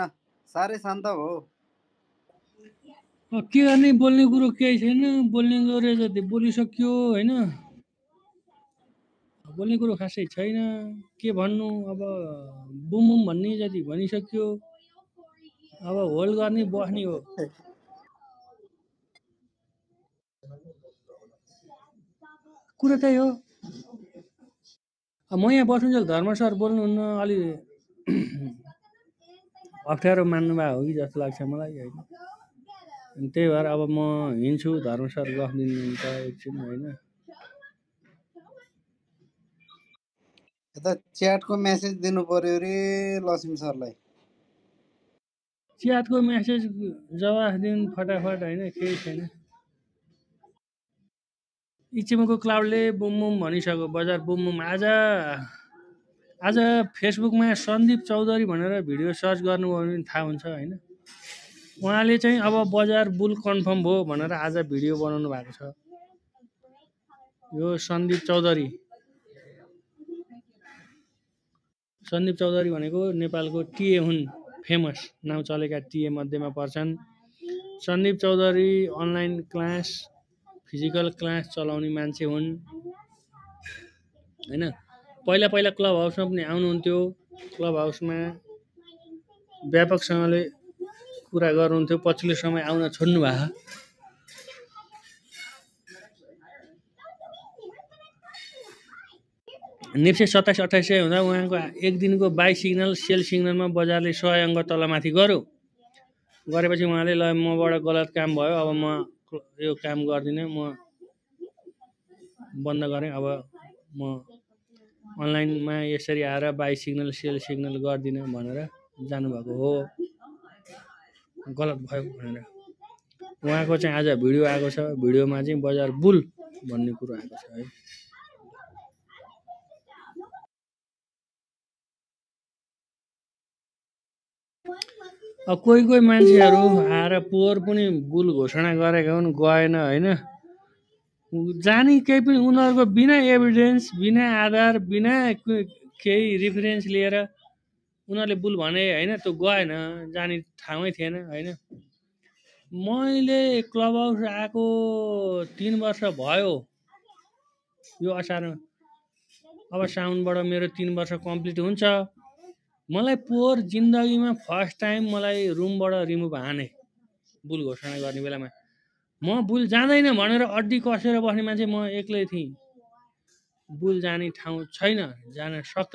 साह्रै शान्त अब के गर्ने बोल्ने कुरो केही छैन। बोल्ने गरे जति बोलिसक्यो होइन। बोल्ने कुरो खासै छैन। के भन्नु अब बुम बुम भन्ने जति भनिसक्यो अब होल्ड गर्ने बस्ने हो। कुरो त्यही हो। म यहाँ बस्नुन्जेल धर्म सर बोल्नुहुन्न अलि अप्ठ्यारो मान्नुभएको हो कि जस्तो लाग्छ मलाई होइन? अनि त्यही भएर अब म हिँड्छु धर्म सर गफ दिनुहुन्छ एकछिन होइन। यता च्याटको मेसेज दिनु पर्यो रे लक्ष्मी सरलाई। च्याटको म्यासेज जवाफ दिनु फटाफट होइन केही छैन। इचेमको क्लाउडले बुम बुम भनिसक्यो बजार बुम बुम आज। आज फेसबुकमा सन्दीप चौधरी भनेर भिडियो सर्च गर्नुभयो भने थाहा हुन्छ होइन। उहाँले चाहिँ अब बजार बुल कन्फर्म भयो भनेर आज भिडियो बनाउनु भएको छ। यो सन्दीप चौधरी। सन्दीप चौधरी भनेको नेपालको टिए हुन् फेमस नाउँ चलेका टिए मध्येमा पर्छन्। Sandeep Chaudhary online class physical class चलाउने मान्छे हुन्। होइन? पहिला पहिला क्लब हाउसमा पनि आउनुहुन्थ्यो। क्लब हाउसमा व्यापकसँगले कुरा गर्नुहुन्थ्यो। पछिल्लो समय आउन छोड्नु भएको नेप्से सत्ताइस अठाइस सय हुँदा उहाँको एक दिनको बाई सिग्नल सेल सिग्नलमा बजारले सय अङ्क तलमाथि गर्यो गरेपछि उहाँले ल मबाट गलत काम भयो अब म यो काम गर्दिनँ म बन्द गरेँ अब म अनलाइनमा यसरी आएर बाई सिग्नल सेल सिग्नल गर्दिनँ भनेर जानुभएको हो। गलत भयो भनेर। उहाँको चाहिँ आज भिडियो आएको छ। भिडियोमा चाहिँ बजार बुल भन्ने कुरो आएको छ है। कोही कोही मान्छेहरू आएर पोहोर पनि बुल घोषणा गरेका हुन् गएन होइन? जाने केही पनि उनीहरूको बिना एभिडेन्स बिना आधार बिना केही रिफरेन्स लिएर उनीहरूले बुल भने होइन त्यो गएन जाने ठाउँै थिएन होइन। मैले क्लब हाउस आएको तिन वर्ष भयो। यो असारमा अब साउनबाट मेरो तिन वर्ष कम्प्लिट हुन्छ। मलाई पोहोर जिन्दगीमा फर्स्ट टाइम मलाई रुमबाट रिमुभ हाने बुल घोषणा गर्ने बेलामा। म बुल जाँदैन भनेर अड्डी कसेर बस्ने मान्छे म एक्लै थिएँ। बुल जाने ठाउँ छैन जान सक्दैन